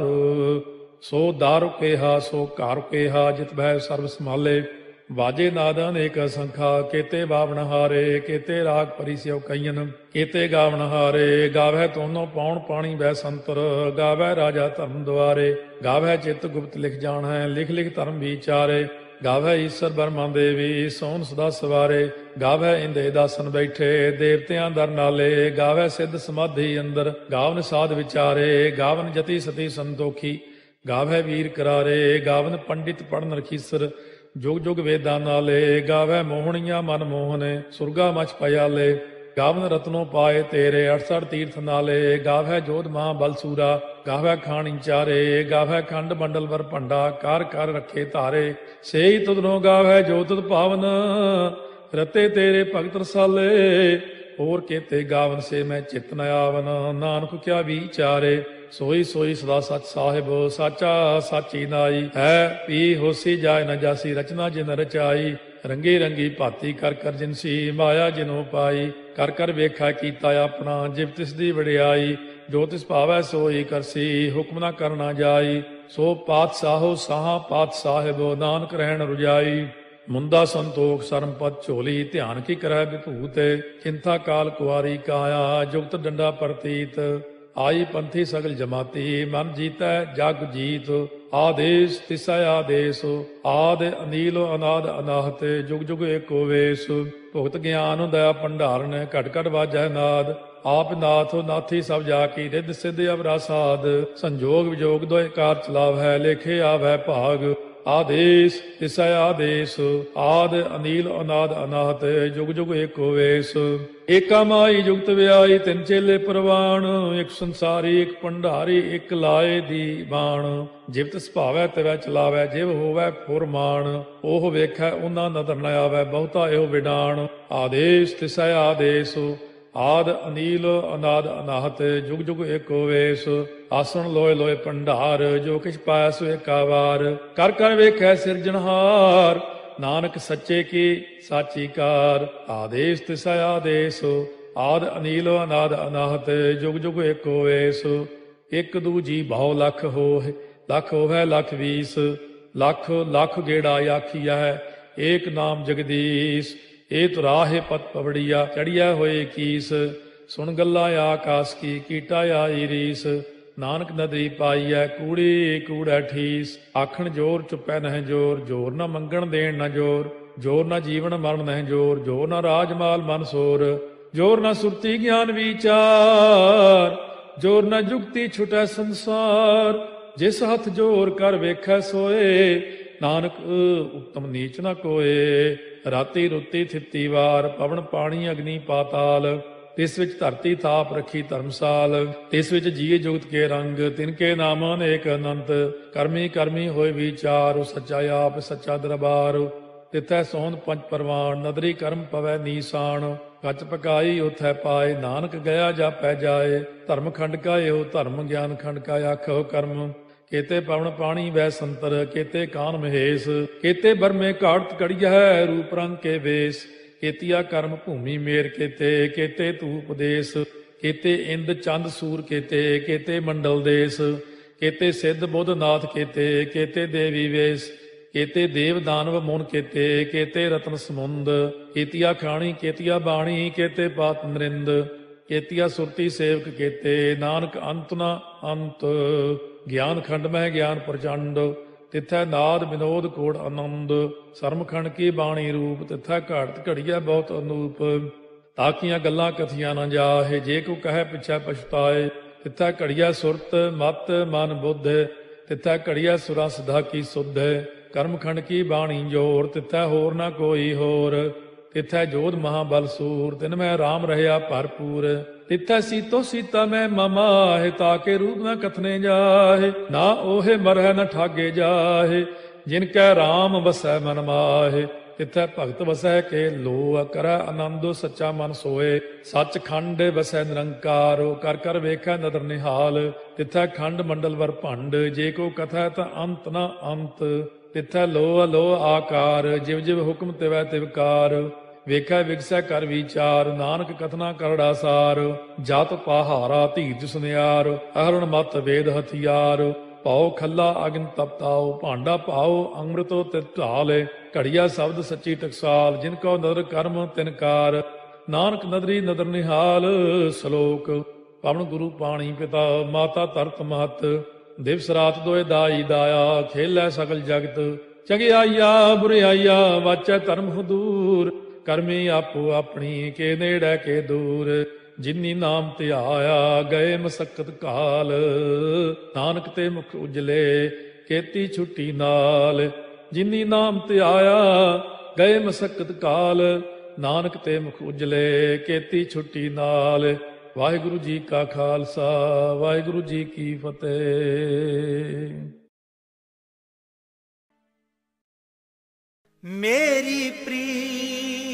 Speaker 3: ਸੋ ਦਾਰ ਕੇਹਾ, ਸੋ ਘਰ ਕੇਹਾ, ਜਿਤ ਭੈ ਸਰਬ ਸੰਭਾਲੇ। ਵਾਜੇ ਨਾਦਾਂ ਏਕ ਸੰਖਾ ਕੇਤੇ ਬਾਵਣ ਹਾਰੇ, ਕੇਤੇ ਰਾਗ ਪਰਿਸਿਓ ਕਈਨ, ਕੇਤੇ ਗਾਵਣ ਹਾਰੇ ਗਾਵੈ ਤੋਨੋ ਪੌਣ ਪਾਣੀ ਬੈ ਸੰਤਰ ਗਾਵੈ ਰਾਜਾ ਧਰਮ ਦੁਆਰੇ ਗਾਵੈ ਚਿਤ ਗੁਪਤ ਲਿਖ ਜਾਣੈ, ਲਿਖ ਲਿਖ ਧਰਮ ਵਿਚਾਰੇ ਗਾਵੈ ਈਸ਼ਰ ਬਰਮਾ ਦੇਵੀ, ਸੋਨ ਸਦਾ ਸਵਾਰੇ ਗਾਵੈ ਇੰਦੇ ਦਾਸਨ ਬੈਠੇ, ਦੇਵਤਿਆਂ ਦਰ ਨਾਲੇ ਗਾਵੈ ਸਿੱਧ ਸਮਾਧੀ ਅੰਦਰ, ਗਾਵਨ ਸਾਧ ਵਿਚਾਰੇ, ਗਾਵਨ ਜਤੀ ਸਤੀ ਸੰਤੋਖੀ ਗਾਵੈ ਵੀਰ ਕਰਾਰੇ, ਗਾਵਨ ਪੰਡਿਤ ਪੜਨ ਰਖੀਸਰ ਜੁਗ ਜੁਗ ਵੇਦਾਂ ਨਾਲੇ ਗਾਵੈ ਮੋਹਣੀਆਂ ਮਨ ਮੋਹਨੇ ਸੁਰਗਾ ਮਚ ਪਿਆਲੇ ਗਾਵਨ ਰਤਨੋ ਪਾਏ ਤੇਰੇ 68 ਤੀਰਥ ਨਾਲੇ। ਗਾਵੈ ਜੋਧ ਮਹਾ ਬਲਸੂਰਾ ਗਾਵੈ ਖਾਣੀ ਚਾਰੇ ਗਾਵੈ ਖੰਡ ਮੰਡਲ ਵਰ ਭੰਡਾ ਕਰ ਕਰ ਰੱਖੇ ਧਾਰੇ। ਸੇਈ ਤੁਧਨੋ ਗਾਵੈ ਜੋ ਤੁਧ ਭਾਵਨ ਰਤੇ ਤੇਰੇ ਭਗਤ ਰਸਾਲੇ। ਹੋਰ ਕੇਤੇ ਗਾਵਨ ਸੇ ਮੈਂ ਚਿਤ ਨ ਆਵਨ, ਨਾਨਕ ਕਿਆ ਵਿਚਾਰੇ। ਸੋਈ ਸੋਈ ਸਦਾ ਸਚ ਸਾਹਿਬ, ਸਾਚਾ ਸਾਚੀ ਨਾਈ। ਹੈ ਪੀ ਹੋਸੀ ਜਾਏ ਨ ਜਾਸੀ, ਰਚਨਾ ਜਿਨ ਰਚਾਈ। ਰੰਗੇ ਰੰਗੀ ਭਾਤੀ ਕਰ ਕਰ ਜਿਨਸੀ ਮਾਇਆ ਜਿਨੋ ਪਾਈ। ਕਰ ਕਰ ਵੇਖਾ ਕੀਤਾ ਆਪਣਾ, ਜਿਵ ਤਿਸ ਦੀ ਵਡਿਆਈ। ਜੋ ਤਿਸ ਭਾਵੈ ਸੋਈ ਕਰਸੀ ਹੁਕਮ ਨਾ ਕਰਨਾ ਜਾਈ। ਸੋ ਪਾਤਸ਼ਾਹੋ ਸਾਹਾ, ਪਾਤ ਸਾਹਿਬੋ, ਨਾਨਕ ਰਹਿਣ ਰੁਜਾਈ। ਮੁੰਦਾ ਸੰਤੋਖ ਸਰਮਪਦ ਝੋਲੀ, ਧਿਆਨ ਕੀ ਕਰੈ ਵਿਭੂਤ। ਚਿੰਤਾ ਕਾਲ ਕੁਆਰੀ ਕਾਇਆ, ਜੁਗਤ ਡੰਡਾ ਪ੍ਰਤੀਤ। ਆਈ ਪੰਥੀ ਸਗਲ ਜਮਾਤੀ, ਮਨ ਜੀਤੈ, ਜਗ ਜੀਤ, ਆਦੇਸ਼, ਤਿਸੈ ਆਦੇਸ਼, ਆਦ ਅਨੀਲ, ਅਨਾਦ ਅਨਾਹਤ, ਜੁਗ ਜੁਗ ਏਕੋ ਵੇਸ। ਭੁਗਤ ਗਿਆਨ ਦਇਆ ਭੰਡਾਰਨ, ਘਟ ਘਟ ਵਾਜੈ ਨਾਦ। ਆਪ ਨਾਥ, ਨਾਥੀ ਸਭ ਜਾ ਕੀ ਰਿੱਧ ਸਿੱਧ ਅਵਰਾ ਸਾਧ ਸੰਜੋਗ ਵਿਜੋਗ ਦੋਇ ਕਾਰ ਚਲਾਵ ਹੈ ਲੇਖੇ ਆਵੈ ਭਾਗ। ਆਦੇਸ਼, ਤਿਸੈ ਆਦੇਸ਼, ਆਦ, ਅਨੀਲ, ਅਨਾਦ, ਅਨਾਹਤ, ਜੁਗ ਜੁਗ ਏਕੋ ਵੇਸ ਏਕਾ ਮਾਈ ਜੁਗਤ ਵਿਆਈ ਤਿੰਨ ਚੇਲੇ ਪ੍ਰਵਾਣ, ਇੱਕ ਸੰਸਾਰੀ, ਇੱਕ ਭੰਡਾਰੀ, ਇੱਕ ਲਾਏ ਦੀ ਬਾਣ। ਜਿਵ ਤਿਸ ਭਾਵੈ ਤਵੈ ਚਲਾਵੈ, ਜਿਵ ਹੋਵੈ ਫੁਰਮਾਨ। ਉਹ ਵੇਖੈ, ਉਹਨਾਂ ਨਦਰ ਨ ਆਵੈ, ਬਹੁਤਾ ਇਹੋ ਵਿਡਾਣ। ਆਦੇਸ਼, ਤਿਸੈ ਆਦੇਸ਼ ਆਦ ਅਨੀਲ ਅਨਾਦ ਅਨਾਹਤ, ਜੁਗ ਜੁਗ ਏਕੋ ਵੇਸ, ਆਸਣ ਲੋਏ ਲੋਏ ਭੰਡਾਰ ਜੋ ਕਿਛ ਪਾਇਆ ਸੋ ਏਕਾ ਕਰ ਕਰ ਵੇਖੈ ਸਿਰਜਣਹਾਰ ਨਾਨਕ ਸੱਚੇ ਕੀ ਸਾਚੀ ਕਾਰ, ਆਦੇਸ਼ ਤਿਸੈ ਆਦੇਸ਼, ਆਦ ਅਨੀਲ ਅਨਾਦ ਅਨਾਹਤ, ਜੁਗ ਜੁਗ ਏਕੋ ਵੇਸ, ਇਕ ਦੂਜੀ ਬਹੁ ਲਖ ਹੋਏ ਲਖ ਹੋਵੇ ਲਖ ਵੀਸ, ਲਖ ਲਖ ਗੇੜਾ ਆਖੀਆ ਏਕ ਨਾਮ ਜਗਦੀਸ਼ ਇਹ ਤੁਰਾਹੇ ਪਤ ਪਵੜੀਆ ਚੜਿਆ ਹੋਏ ਕੀਸ, ਸੁਣ ਗੱਲਾ ਆਕਾਸ ਕੀ, ਕੀਟਾ ਆਈ ਰੀਸ, ਨਾਨਕ ਨਦਰੀ ਪਾਈਐ, ਕੂੜੀ ਕੂੜਾ ਠੀਸ, ਆਖਣ ਜੋਰ ਚੁੱਪੈ ਨਹਿ ਜੋਰ ਜੋਰ ਨਾ ਮੰਗਣ ਦੇਣ ਨਾ ਜੋਰ ਜੋਰ ਨਾ ਜੀਵਨ ਮਰਨ ਨਹਿ ਜੋਰ ਜੋਰ ਨਾ ਰਾਜ ਮਾਲ ਮਨ ਸੋਰ, ਜੋਰ ਨਾ ਸੁਰਤੀ ਗਿਆਨ ਵਿਚਾਰ, ਜੋਰ ਨਾ ਜੁਗਤੀ ਛੁਟੈ ਸੰਸਾਰ, ਜਿਸ ਹੱਥ ਜੋਰ ਕਰ ਵੇਖੈ ਸੋਏ, ਨਾਨਕ ਉਤਮ ਨੀਚ ਨਾ ਕੋਏ। ਰਾਤੀ ਰੁੱਤੀ ਥਿੱਤੀ ਵਾਰ, ਪਵਨ ਪਾਣੀ ਅਗਨੀ ਪਾਤਾਲ, ਤਿਸ ਵਿੱਚ ਧਰਤੀ ਥਾਪ ਰੱਖੀ ਧਰਮਸਾਲ, ਤਿਸ ਵਿੱਚ ਜੀਏ ਜੁਗਤ ਕੇ ਰੰਗ, ਤਿਨ ਕੇ ਨਾਮ ਅਨੇਕ ਅਨੰਤ, ਕਰਮੀ ਕਰਮੀ ਹੋਏ ਵਿਚਾਰ ਸੱਚਾ ਆਪ, ਸੱਚਾ ਦਰਬਾਰ, ਤਿਥੈ ਸੋਹਣ ਪੰਜ ਪਰਵਾਨ, ਨਦਰੀ ਕਰਮ ਪਵੈ ਨੀਸਾਨ, ਕੱਚ ਪਕਾਈ ਉਥੈ ਪਾਏ, ਨਾਨਕ ਗਿਆ ਜਾਪੈ ਜਾਏ, ਧਰਮ ਖੰਡ ਕਾ ਇਹੋ ਧਰਮ ਗਿਆਨ ਖੰਡ ਕਾ ਆਖੋ ਕਰਮ। ਕੇਤੇ ਪਵਨ ਪਾਣੀ ਵੈ ਸੰਤਰ, ਕੇਤੇ ਕਾਨ ਮਹੇਸ਼, ਕੇਤੇ ਬਰਮੇ ਘਾੜਤ ਕੜੀਐ ਰੂਪ ਰੰਗ ਕੇ ਵੇਸ। ਕੇਤੀਆ ਕਰਮ ਭੂਮੀ ਮੇਰ ਕੇਤੇ ਕੇਤੇ ਤੂ ਉਪਦੇਸ਼। ਕੇਤੇ ਇੰਦ ਚੰਦ ਸੂਰ ਕੇਤੇ ਕੇਤੇ ਮੰਡਲ ਦੇਸ। ਕੇਤੇ ਸਿੱਧ ਬੁੱਧ ਨਾਥ ਕੇਤੇ ਕੇਤੇ ਦੇਵੀ ਵੇਸ। ਕੇਤੇ ਦੇਵ ਦਾਨਵ ਮੋਨ ਕੇਤੇ ਕੇਤੇ ਰਤਨ ਸਮੁੰਦ। ਕੇਤੀਆ ਖਾਣੀ, ਕੇਤੀਆ ਬਾਣੀ, ਕੇਤੇ ਪਾਤ ਨਰਿੰਦ। ਕੇਤੀਆ ਸੁਰਤੀ ਸੇਵਕ ਕੇਤੇ, ਨਾਨਕ ਅੰਤ ਨਾ ਅੰਤ। ਗਿਆਨ ਖੰਡ ਮਹਿ ਗਿਆਨ ਪ੍ਰਚੰਡ, ਤਿਥੈ ਨਾਦ ਵਿਨੋਦ ਕੋੜ ਆਨੰਦ, ਸਰਮਖੰਡ ਕੀ ਬਾਣੀ ਰੂਪ, ਤਿਥੈ ਘਾੜਤ ਘੜੀਆ ਬਹੁਤ ਅਨੂਪ। ਤਾਕੀਆਂ ਗੱਲਾਂ ਕਥੀਆਂ ਨਾ ਜਾਹੇ, ਜੇ ਕੋ ਕਹੈ ਪਿਛੈ ਪਛਤਾਏ, ਤਿਥੈ ਘੜੀਆ ਸੁਰਤ, ਮਤ, ਮਨ, ਬੁੱਧ, ਤਿਥੈ ਘੜੀਆ ਸੁਰਾ ਸਦਾ ਕੀ ਸੁਧ, ਕਰਮਖੰਡ ਕੀ ਬਾਣੀ ਜੋਰ, ਤਿਥੈ ਹੋਰ ਨਾ ਕੋਈ ਹੋਰ, ਤਿਥੈ ਜੋਧ ਮਹਾਬਲ ਸੂਰ, ਤਿਨ ਮੈਂ ਰਾਮ ਰਹਿਆ ਭਰਪੂਰ। ਤਿਥੈ ਸੀਤੋ ਸੀਤਾ ਮੈਂ ਮਮਾਹਿ ਤਾਕੇ ਰੂਪ ਨਾ ਕਥਨੇ ਜਾਹੇ, ਨਾ ਓਹੇ ਮਰਹਿ ਨ ਠਾਗੇ ਜਾਹੇ, ਜਿਨ ਕੈ RAM ਵਸੈ ਮਨ ਮਾਹੇ, ਤਿਥੈ ਭਗਤ ਵਸੈ ਕੇ ਲੋ ਕਰੈ ਆਨੰਦੋ, ਸੱਚਾ ਮਨ ਸੋਏ ਸੱਚ ਖੰਡ ਵਸੈ ਨਿਰੰਕਾਰੋ, ਕਰ ਕਰ ਵੇਖੈ ਨਦਰ ਨਿਹਾਲ, ਤਿਥੈ ਖੰਡ ਮੰਡਲ ਵਰ ਭੰਡ, ਜੇ ਕੋ ਕਥਾ ਤਾਂ ਅੰਤ ਨਾ ਅੰਤ, ਤਿਥੈ ਲੋ ਅਲੋ ਆਕਾਰ, ਜਿਵ ਜਿਵ ਹੁਕਮ ਤਿਵੈ ਤਿਵਕਾਰ ਵੇਖੈ ਵਿਗਸੈ ਕਰ ਵਿਚਾਰ, ਨਾਨਕ ਕਥਨਾ ਕਰੜਾ ਸਾਰ, ਜਤ ਪਹਾਰਾ ਧੀਰਜ ਸੁਨਿਆਰ, ਅਹਰਣ ਮਤ ਵੇਦ ਹਥਿਆਰ ਪਾਉ ਖੱਲਾ ਅਗਨ ਤਪਤਾਉ, ਭਾਂਡਾ ਪਾਉ ਅੰਮ੍ਰਿਤੋ ਤੇ ਢਾਲੇ, ਘੜੀਆ ਸ਼ਬਦ ਸੱਚੀ ਟਕਸਾਲ, ਜਿਨ ਕੋ ਨਦਰ ਕਰਮ ਤਿਨਕਾਰ ਨਾਨਕ ਨਦਰੀ ਨਦਰ ਨਿਹਾਲ ਸ਼ਲੋਕ, ਪਵਨ ਗੁਰੂ ਪਾਣੀ ਪਿਤਾ, ਮਾਤਾ ਧਰਤ ਮਹਤ, ਦਿਵਸ ਰਾਤ ਦੋਏ ਦਾਈ ਦਾਇਆ, ਖੇਲੈ ਸਗਲ ਜਗਤ, ਚੰਗਿਆਈਆ ਬੁਰਿਆਈਆ, ਵਾਚੈ ਧਰਮ ਹਦੂਰ ਕਰਮੀ ਆਪੋ ਆਪਣੀ ਕੇ ਨੇੜੇ ਕੇ ਦੂਰ, ਜਿਨੀ ਨਾਮ ਧਿਆਇਆ ਗਏ ਮਸਕਤ ਕਾਲ। ਨਾਨਕ ਤੇ ਮੁਖ ਉਜਲੇ ਕੇਤੀ ਛੁੱਟੀ ਨਾਲ। ਜਿਨੀ ਨਾਮ ਧਿਆਇਆ ਗਏ ਮਸਕਤ ਕਾਲ, ਨਾਨਕ ਤੇ ਮੁਖ ਉਜਲੇ ਕੇਤੀ ਛੁੱਟੀ ਨਾਲ। ਵਾਹਿਗੁਰੂ ਜੀ ਕਾ ਖਾਲਸਾ, ਵਾਹਿਗੁਰੂ ਜੀ ਕੀ ਫਤਿਹ।
Speaker 4: ਮੇਰੀ ਪ੍ਰੀਤ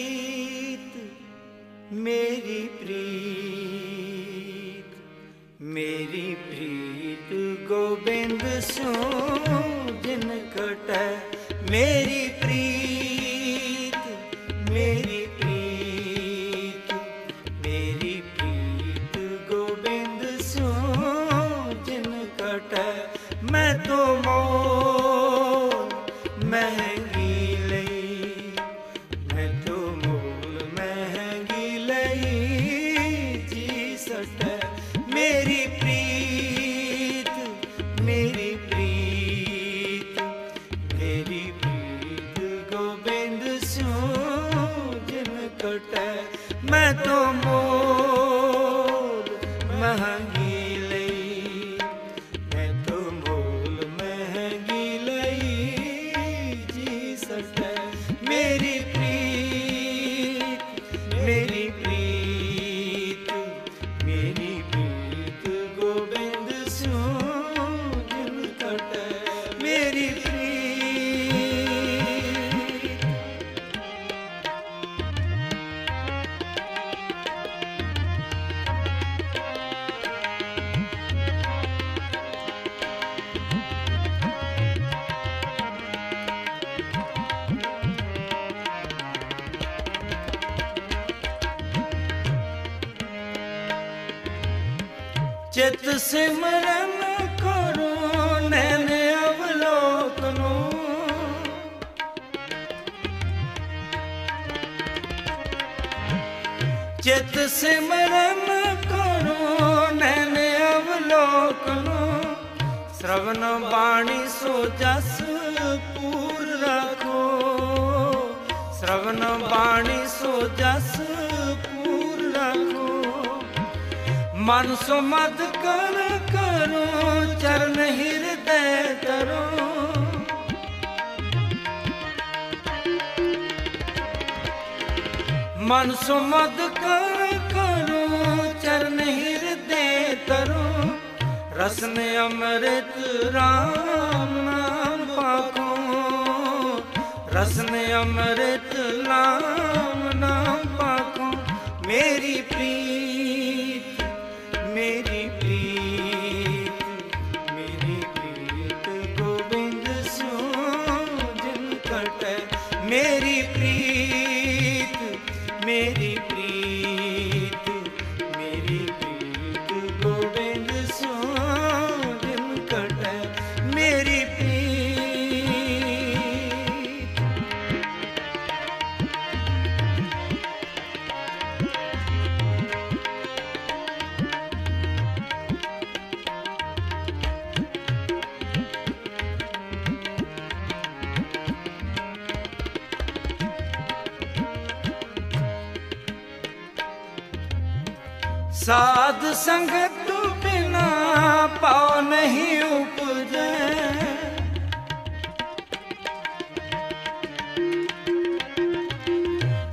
Speaker 4: ਸਾਧ ਸੰਗਤ ਬਿਨਾ ਪਾਉ ਨਹੀਂ ਉਪਜੈ।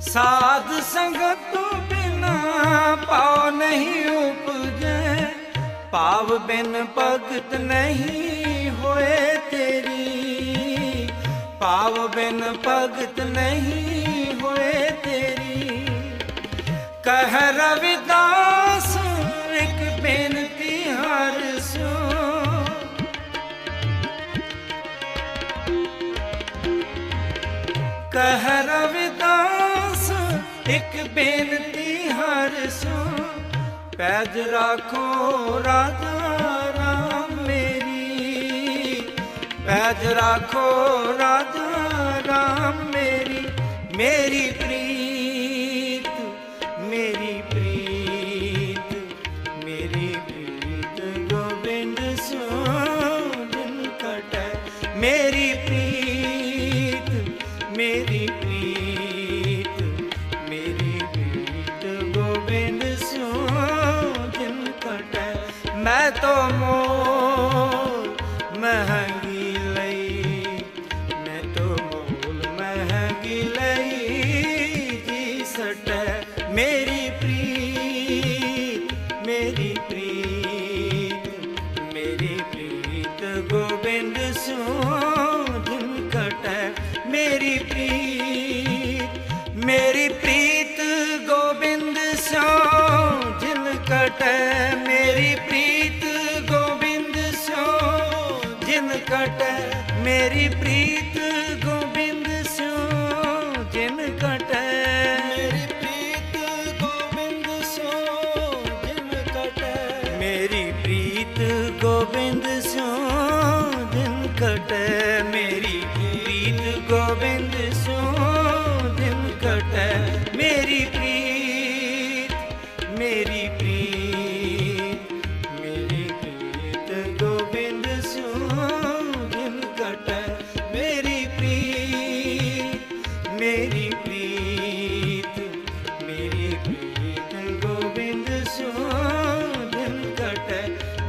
Speaker 4: ਸਾਧ ਸੰਗਤ ਬਿਨਾ ਪਾਉ ਨਹੀਂ ਉਪਜੈ। ਪਾਵ ਬਿਨ ਭਗਤ ਨਹੀਂ ਹੋਏ ਤੇਰੀ। ਪਾਵ ਬਿਨ ਭਗਤ ਨਹੀਂ ਹੋਏ ਤੇਰੀ। ਕਹਿ ਰਵੀ ਬੇਨਤੀ ਹਰ ਸੋ ਪੈਜ ਰੱਖੋ ਰਾਜਾ ਰਾਮ ਮੇਰੀ। ਪੈਜ ਰੱਖੋ ਰਾਜਾ ਰਾਮ ਮੇਰੀ ਮੇਰੀ
Speaker 1: ਪ੍ਰੀ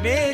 Speaker 1: bitch.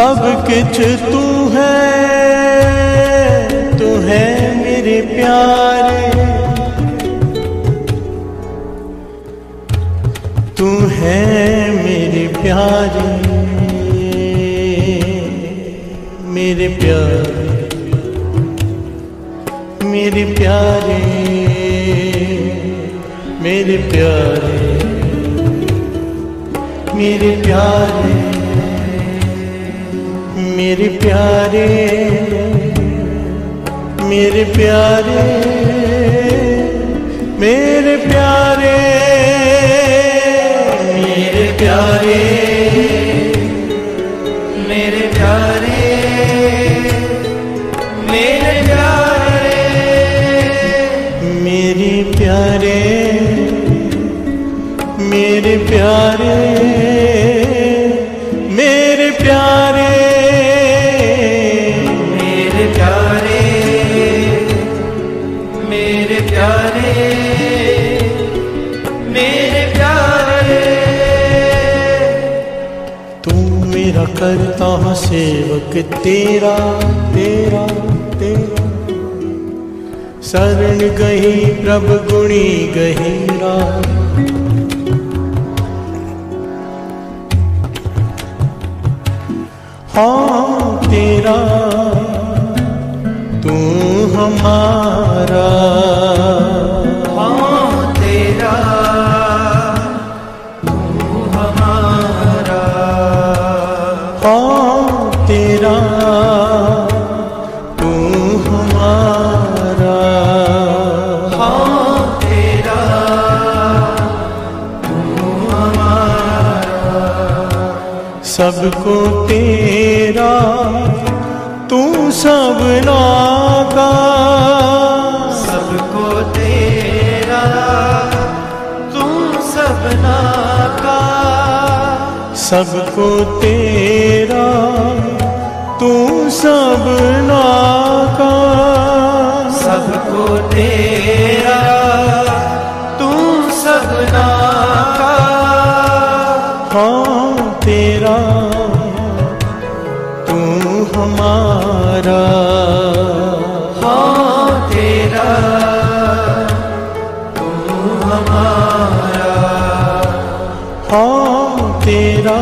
Speaker 1: सब कुछ तू है तू है मेरे प्यारे। तू है मेरे प्यारे मेरे प्यारे मेरे प्यारे मेरे प्यारे मेरे प्यारे। मेरे प्यारे मेरे प्यारे मेरे प्यारे मेरे प्यारे
Speaker 5: मेरे प्यारे मेरे प्यारे
Speaker 1: मेरे प्यारे मेरे प्यारे। करता हूँ सेवक तेरा तेरा तेरा। शरण गही प्रभु गुणी गहीरा। हाँ तेरा, तू हमारा। सबको तेरा तू सबना का
Speaker 5: सबको तेरा तू सबना का
Speaker 1: सबको तेरा तू सबना का
Speaker 5: सबको तेरा
Speaker 1: हमारा
Speaker 5: हाँ तेरा। तू हमारा
Speaker 1: हाँ तेरा।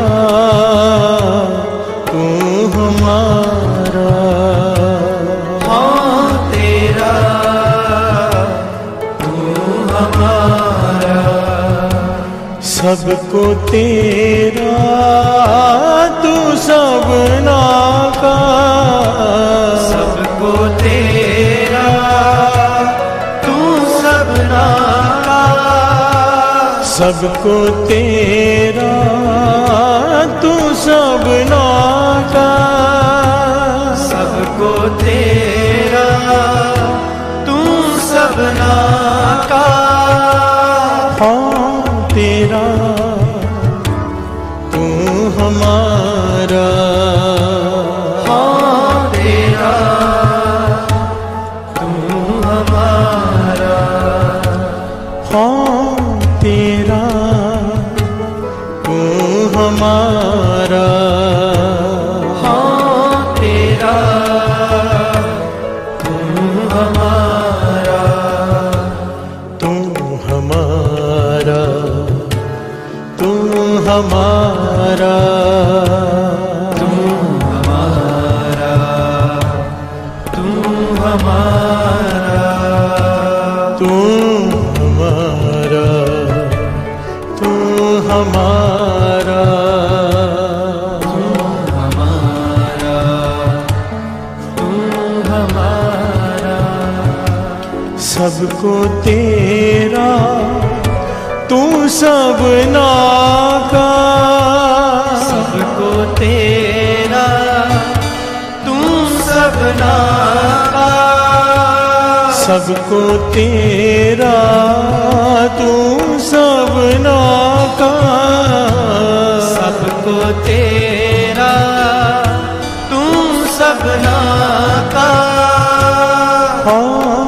Speaker 1: सबको तेरा तू सबना का
Speaker 5: सबको तेरा तू सबना का
Speaker 1: सबको तेरा तू सबना का
Speaker 5: सबको तेरा तू सबना का
Speaker 1: हाँ। सबको तेरा तू सबना का
Speaker 5: सबको तेरा तू
Speaker 2: सबना का
Speaker 1: सबको तेरा तू सबना का
Speaker 2: सबको तेरा तू सबना का
Speaker 1: हाँ।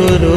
Speaker 1: Guru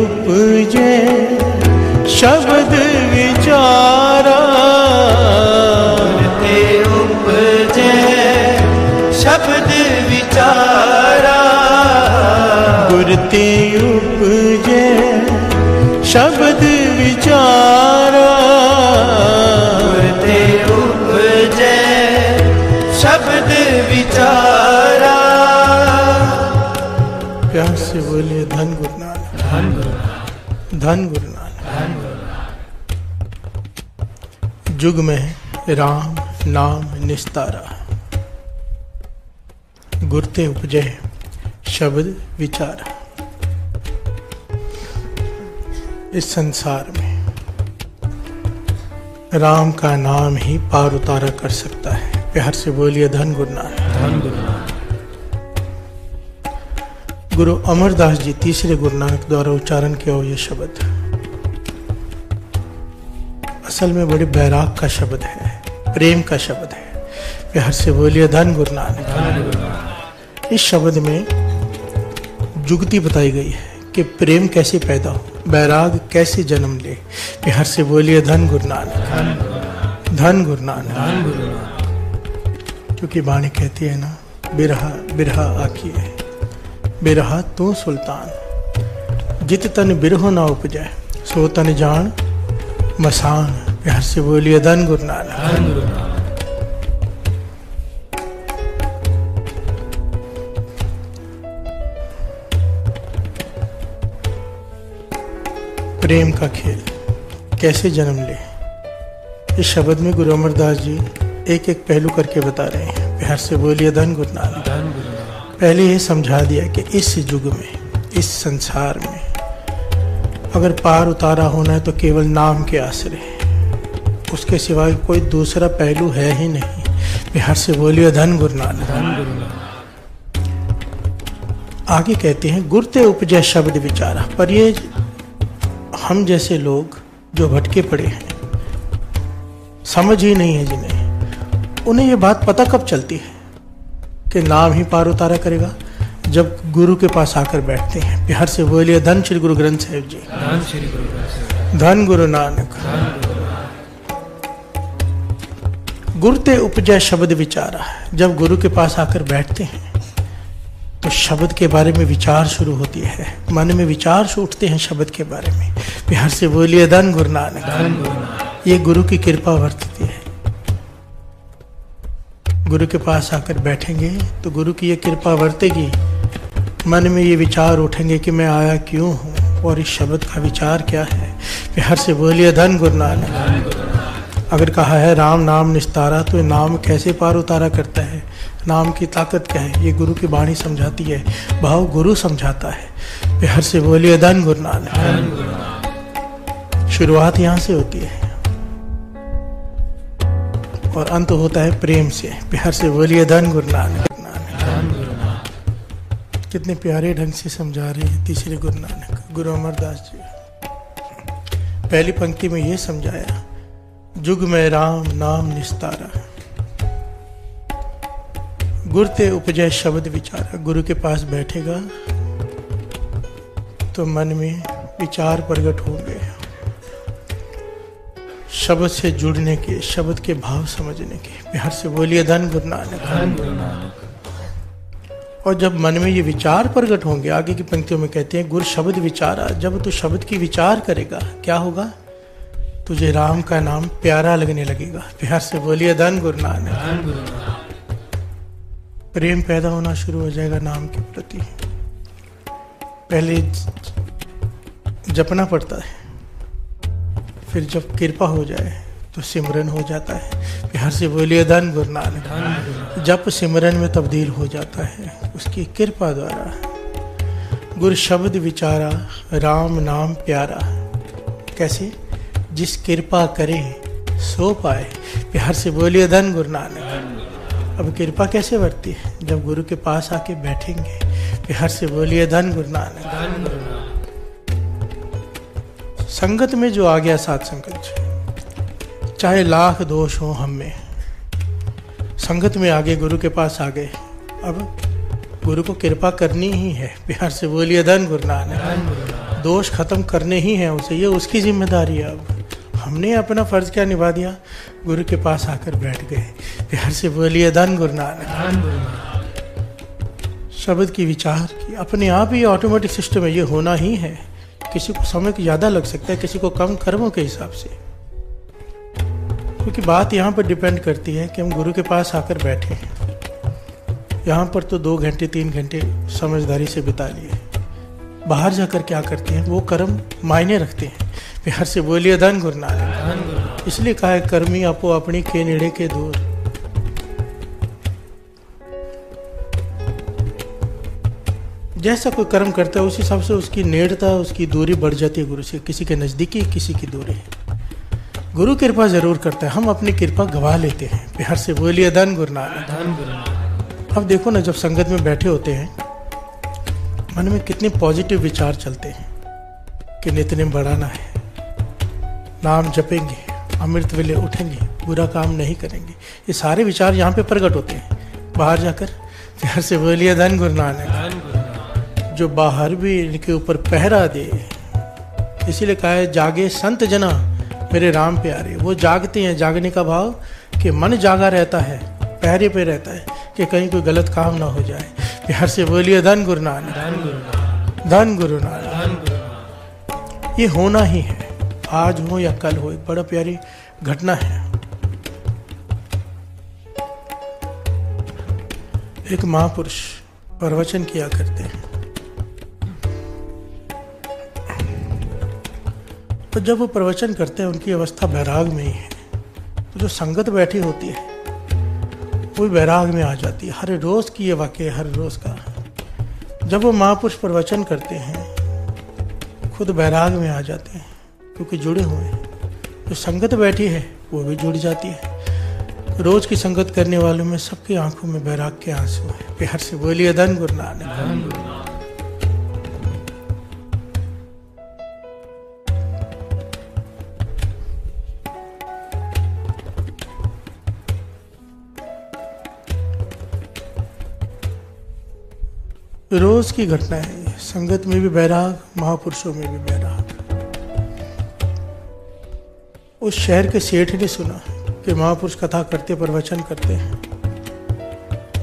Speaker 1: उपजे शब्द विचारा।
Speaker 2: ते उपजे शब्द विचारा।
Speaker 1: गुरते उपजे शब्द विचारा।
Speaker 2: ते उपजे शब्द विचारा।
Speaker 1: प्यार से बोले धन गुरु धन गुरु नानक। जुग में राम नाम निस्तारा। गुरते उपजे शब्द विचारा। इस संसार में राम का नाम ही पार उतारा कर सकता है। प्यार से बोलिए, धन गुरु नानक।
Speaker 3: धन गुरु नानक।
Speaker 1: गुरु अमरदास जी तीसरे गुरु नानक द्वारा उच्चारण किया हुआ ये शब्द। असल में बड़े बैराग का शब्द है प्रेम का शब्द है। प्यार से बोलिए धन गुरु नानक। इस शब्द में जुगती बताई गई है कि प्रेम कैसे पैदा हो बैराग कैसे जन्म ले। प्यार से बोलिए धन गुरु नानक।
Speaker 3: धन गुरु नानक।
Speaker 1: क्योंकि वाणी कहती है ना बिरहा बिरहा आखिए बिरहा तू सुल्तान। जित तन बिरहो ना उपजय सो तन जान मसान प्यार से बोलिए धन गुरु नानक। प्रेम का खेल कैसे जन्म ले? इस शब्द में गुरु अमरदास जी एक एक पहलू करके बता रहे हैं। प्यार से बोलिए धन गुरु नानक।
Speaker 3: धन गुरु नानक।
Speaker 1: पहले ये समझा दिया कि इस युग में इस संसार में अगर पार उतारा होना है तो केवल नाम के आश्रय उसके सिवाय कोई दूसरा पहलू है ही नहीं। बिहार से बोलिए धन गुरु आगे कहते हैं गुरते उपजय शब्द विचारा। पर ये हम जैसे लोग जो भटके पड़े हैं समझ ही नहीं है जिन्हें। उन्हें ये बात पता कब चलती है? कि नाम ही पार उतारा करेगा जब गुरु के पास आकर बैठते हैं। बिहार से बोलिए धन श्री गुरु ग्रंथ साहिब जी।
Speaker 3: धन श्री गुरु ग्रंथ
Speaker 1: धन गुरु नानक।
Speaker 3: गुरु
Speaker 1: गुरते उपजय शब्द विचारा जब गुरु के पास आकर बैठते हैं तो शब्द के बारे में विचार शुरू होती है। मन में विचार से उठते हैं शब्द के बारे में। बिहार से बोलिए धन गुरु नानक।
Speaker 3: धन गुरु नानक।
Speaker 1: ये गुरु की कृपा वर्तती है। गुरु के पास आकर बैठेंगे तो गुरु की ये कृपा वर्तेगी। मन में ये विचार उठेंगे कि मैं आया क्यों हूँ, और इस शब्द का विचार क्या है? बिहार से बोलिए, धन गुरु नानक। अगर कहा है, राम नाम निस्तारा तो नाम कैसे पार उतारा करता है? नाम की ताकत क्या है? ये गुरु की बाणी समझाती है, भाव गुरु समझाता है। बिहार से बोलिए, धन गुरु नानक। शुरुआत यहाँ से होती है। और अंत होता है प्रेम से प्यार से बोलिए धन गुरु नानक
Speaker 3: गुरु
Speaker 1: कितने प्यारे ढंग से समझा रहे हैं तीसरे गुरु नानक गुरु अमरदास जी। पहली पंक्ति में यह समझाया जुग में राम नाम निस्तारा गुरते उपजय शब्द विचारा गुरु के पास बैठेगा तो मन में विचार प्रकट होंगे। शब्द से जुड़ने के शब्द के भाव समझने के। प्यार से बोलिए धन गुरु नानक। और जब मन में ये विचार प्रकट होंगे आगे की पंक्तियों में कहते हैं गुरु शब्द विचारा जब तू शब्द की विचार करेगा क्या होगा? तुझे राम का नाम प्यारा लगने लगेगा। प्यार से बोलिए धन गुरु नानक। प्रेम पैदा होना शुरू हो जाएगा नाम के प्रति। पहले जपना पड़ता है। फिर जब कृपा हो जाए तो सिमरन हो जाता है। प्यार से बोलिए धन गुरु नानक। जप सिमरन में तब्दील हो जाता है। उसकी कृपा द्वारा। गुरु शब्द विचारा राम नाम प्यारा। कैसे? जिस कृपा करे सो पाए। प्यार से बोलिए धन गुरु नानक। अब कृपा कैसे बढ़ती है? जब गुरु के पास आके बैठेंगे प्यार से बोलिए धन
Speaker 3: धन गुरु नानक।
Speaker 1: संगत में जो आ गया सात संगत चाहे लाख दोष हो हम में संगत में आगे गुरु के पास आ गए। अब गुरु को कृपा करनी ही है प्यार से बोलिए धन गुरु नानक। दोष खत्म करने ही है उसे ये उसकी ज़िम्मेदारी है अब। हमने अपना फ़र्ज़ क्या निभा दिया? गुरु के पास आकर बैठ गए। प्यार से बोलिए धन गुरु नानक। शब्द की विचार की अपने आप ही ऑटोमेटिक सिस्टम है ये होना ही है। किसी को समय ज़्यादा लग सकता है किसी को कम कर्मों के हिसाब से। क्योंकि बात यहाँ पर डिपेंड करती है कि हम गुरु के पास आकर बैठे हैं। यहाँ पर तो दो घंटे तीन घंटे समझदारी से बिता लिए बाहर जाकर क्या करते हैं? वो कर्म मायने रखते हैं। प्यार से बोलिए धन गुरु नानक।
Speaker 3: नानक
Speaker 1: इसलिए कहा है कर्मी आपो अपनी के नेड़े के दूर। जैसा कोई कर्म करता है उस हिसाब से उसकी नेड़ता उसकी दूरी बढ़ जाती है गुरु से। किसी के नज़दीकी किसी की दूरी है। गुरु कृपा ज़रूर करता है। हम अपनी कृपा गवा लेते हैं। प्यार से बोलिए धन गुरु अब देखो ना जब संगत में बैठे होते हैं मन में कितने पॉजिटिव विचार चलते हैं कि नितने बढ़ाना है। नाम जपेंगे अमृत वेले उठेंगे बुरा काम नहीं करेंगे। ये सारे विचार यहाँ पे प्रकट होते हैं। बाहर जाकर प्यार से बोलिए धन गुरु नानक। जो बाहर भी इनके ऊपर पहरा दे। इसीलिए कहा है जागे संत जना मेरे राम प्यारे। वो जागते हैं जागने का भाव कि मन जागा रहता है पहरे पे रहता है कि कहीं कोई गलत काम ना हो जाए। प्यार से बोलिए धन गुरु नानक।
Speaker 2: धन गुरु नानक।
Speaker 1: ये होना ही है। आज हो या कल हो एक बड़ा प्यारी घटना है। एक महापुरुष प्रवचन किया करते हैं। तो जब वो प्रवचन करते हैं, उनकी अवस्था बैराग में ही है। तो जो संगत बैठी होती है, वो बैराग में आ जाती है। हर रोज की ये वाक्य, हर रोज का। जब वो महापुरुष प्रवचन करते हैं, खुद बैराग में आ जाते हैं, क्योंकि जुड़े हुए हैं। जो संगत बैठी है, वो भी जुड़ जाती है। रोज की संगत करने वालों में सबकी आँखों में बैराग के आँसू है। प्यार से बोलिए धन गुरु नानक। रोज की घटना है संगत में भी बैराग महापुरुषों में भी बैराग। उस शहर के सेठ ने सुना कि महापुरुष कथा करते प्रवचन करते हैं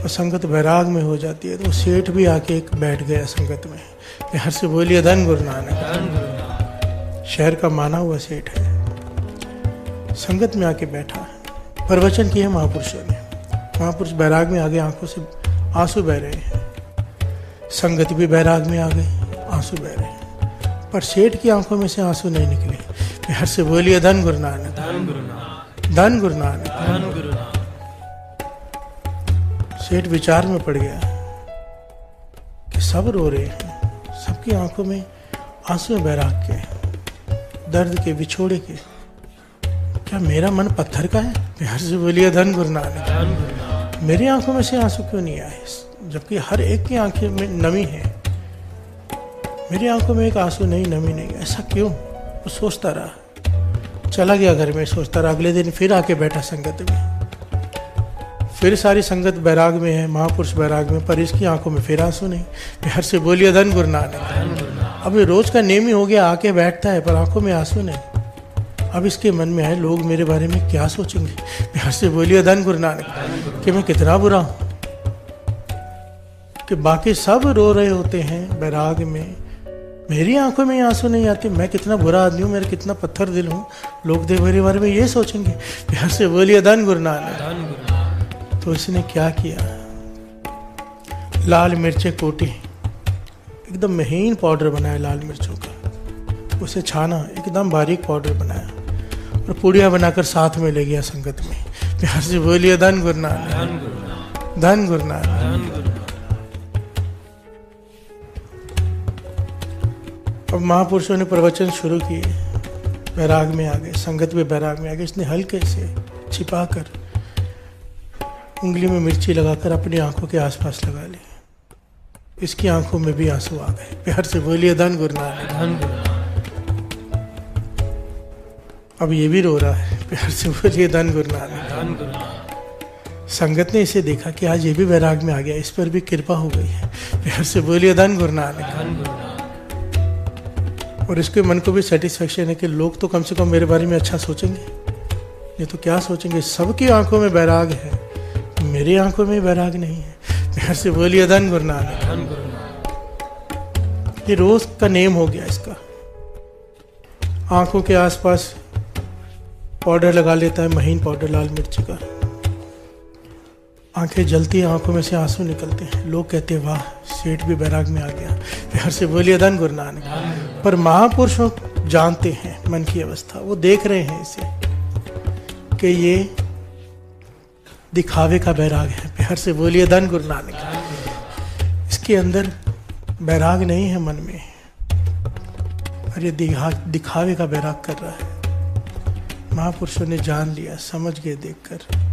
Speaker 1: और संगत बैराग में हो जाती है। तो सेठ भी आके एक बैठ गया संगत में हर से बोलिए धन गुरु नानक।
Speaker 2: धन गुरु नानक।
Speaker 1: शहर का माना हुआ सेठ है। संगत में आके बैठा। प्रवचन किए महापुरुषों ने। महापुरुष बैराग में आगे आँखों से आँसू बह रहे हैं। संगत भी बैराग में आ गई आँसू बह रहे पर सेठ की आँखों में से आँसू नहीं निकले। प्यार से बोलिए धन गुरु नानक
Speaker 2: धन गुरु नानक
Speaker 1: सेठ विचार में पड़ गया कि सब रो रहे हैं सबकी आँखों में आँसू बैराग के दर्द के बिछोड़े के। क्या मेरा मन पत्थर का है? प्यार से बोलिए धन गुरु नानक। मेरी आँखों में से आँसू क्यों नहीं आए? जबकि हर एक की आँखें में नमी है। मेरी आँखों में एक आँसू नहीं, नमी नहीं। ऐसा क्यों? वो सोचता रहा। चला गया घर में, सोचता रहा। अगले दिन फिर आके बैठा संगत में। फिर सारी संगत बैराग में है, महापुरुष बैराग में, पर इसकी आँखों में फिर आँसू नहीं। प्यार से बोलिए, धन गुरु नानक। अब ये रोज का नेम ही हो गया, आके बैठता है, पर आँखों में आँसू नहीं। अब इसके मन में आए, लोग मेरे बारे में क्या सोचेंगे? प्यार से बोलिए, धन गुरु नानक। कि मैं कितना बुरा हूँ? कि बाकी सब रो रहे होते हैं बैराग में। मेरी आँखों में आँसू नहीं आते। मैं कितना बुरा आदमी हूँ मेरा कितना पत्थर दिल हूँ। लोग देख मेरे बारे में ये सोचेंगे प्यार से बोलिए धन गुरु नानक
Speaker 2: धन गुरु नानक
Speaker 1: तो इसने क्या किया? लाल मिर्चें कोटी। एकदम महीन पाउडर बनाया लाल मिर्चों का। उसे छाना एकदम बारीक पाउडर बनाया। और पूड़ियाँ बनाकर साथ में ले गया संगत में। प्यार से बोलिए धन गुरु नानक
Speaker 2: धन गुरु नानक
Speaker 1: अब महापुरुषों ने प्रवचन शुरू किए। बैराग में आ गए संगत में बैराग में आ गए। इसने हल्के से छिपा कर उंगली में मिर्ची लगाकर अपनी आँखों के आसपास लगा ली। इसकी आँखों में भी आँसू आ गए। प्यार से बोलिए धन गुरु नानक
Speaker 2: धन
Speaker 1: अब ये भी रो रहा है। प्यार से बोलिए धन गुरु नानक
Speaker 2: धन
Speaker 1: संगत ने इसे देखा कि आज ये भी वैराग में आ गया। इस पर भी कृपा हो गई है। प्यार से बोलिए धन गुरु नानक
Speaker 2: धन गुरु नानक
Speaker 1: और इसके मन को भी सेटिस्फेक्शन है कि लोग तो कम से कम मेरे बारे में अच्छा सोचेंगे। ये तो क्या सोचेंगे? सबकी आँखों में बैराग है। मेरी आँखों में बैराग नहीं है। प्यार से बोलिए धन गुरु नानक ये रोज का नेम हो गया इसका। आँखों के आसपास पाउडर लगा लेता है महीन पाउडर लाल मिर्च का। आँखें जलती हैं, आँखों में से आँसू निकलते हैं। लोग कहते हैं, वाह, सेठ भी बैराग में आ गया। प्यार से बोलिए, धन गुरु नानक। पर महापुरुषों जानते हैं मन की अवस्था। वो देख रहे हैं इसे कि ये दिखावे का बैराग है। प्यार से बोलिए, धन गुरु नानक। इसके अंदर बैराग नहीं है मन में। और ये दिखावे का बैराग कर रहा है। महापुरुषों ने जान लिया, समझ गए देखकर।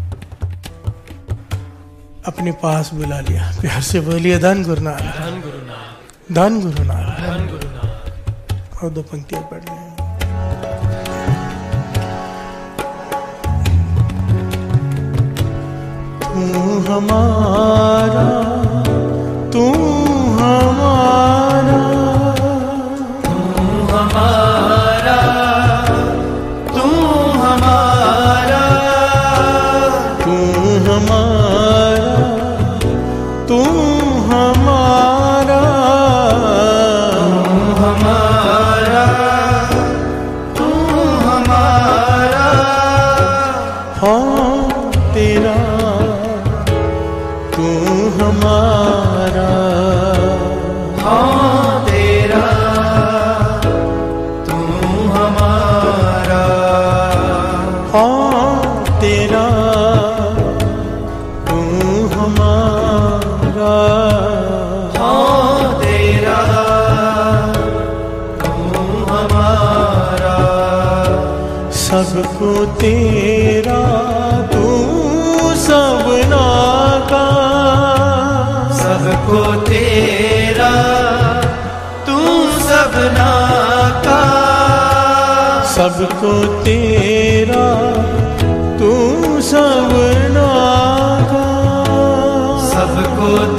Speaker 1: अपने पास बुला लिया। प्यार से बोलिए धन गुरु नानक
Speaker 2: धन गुरु नानक
Speaker 1: धन गुरु नानक और दो पंक्तियाँ पढ़ रहे हैं। तू हमारा तू हमारा।
Speaker 2: तू हमारा।
Speaker 1: हाँ तेरा। तू हमारा।
Speaker 2: हाँ तेरा। तू हमारा।
Speaker 1: हाँ तेरा। तू हमारा। सबको तेरा सबना का।
Speaker 2: सबको तेरा तू सबना का।
Speaker 1: सबको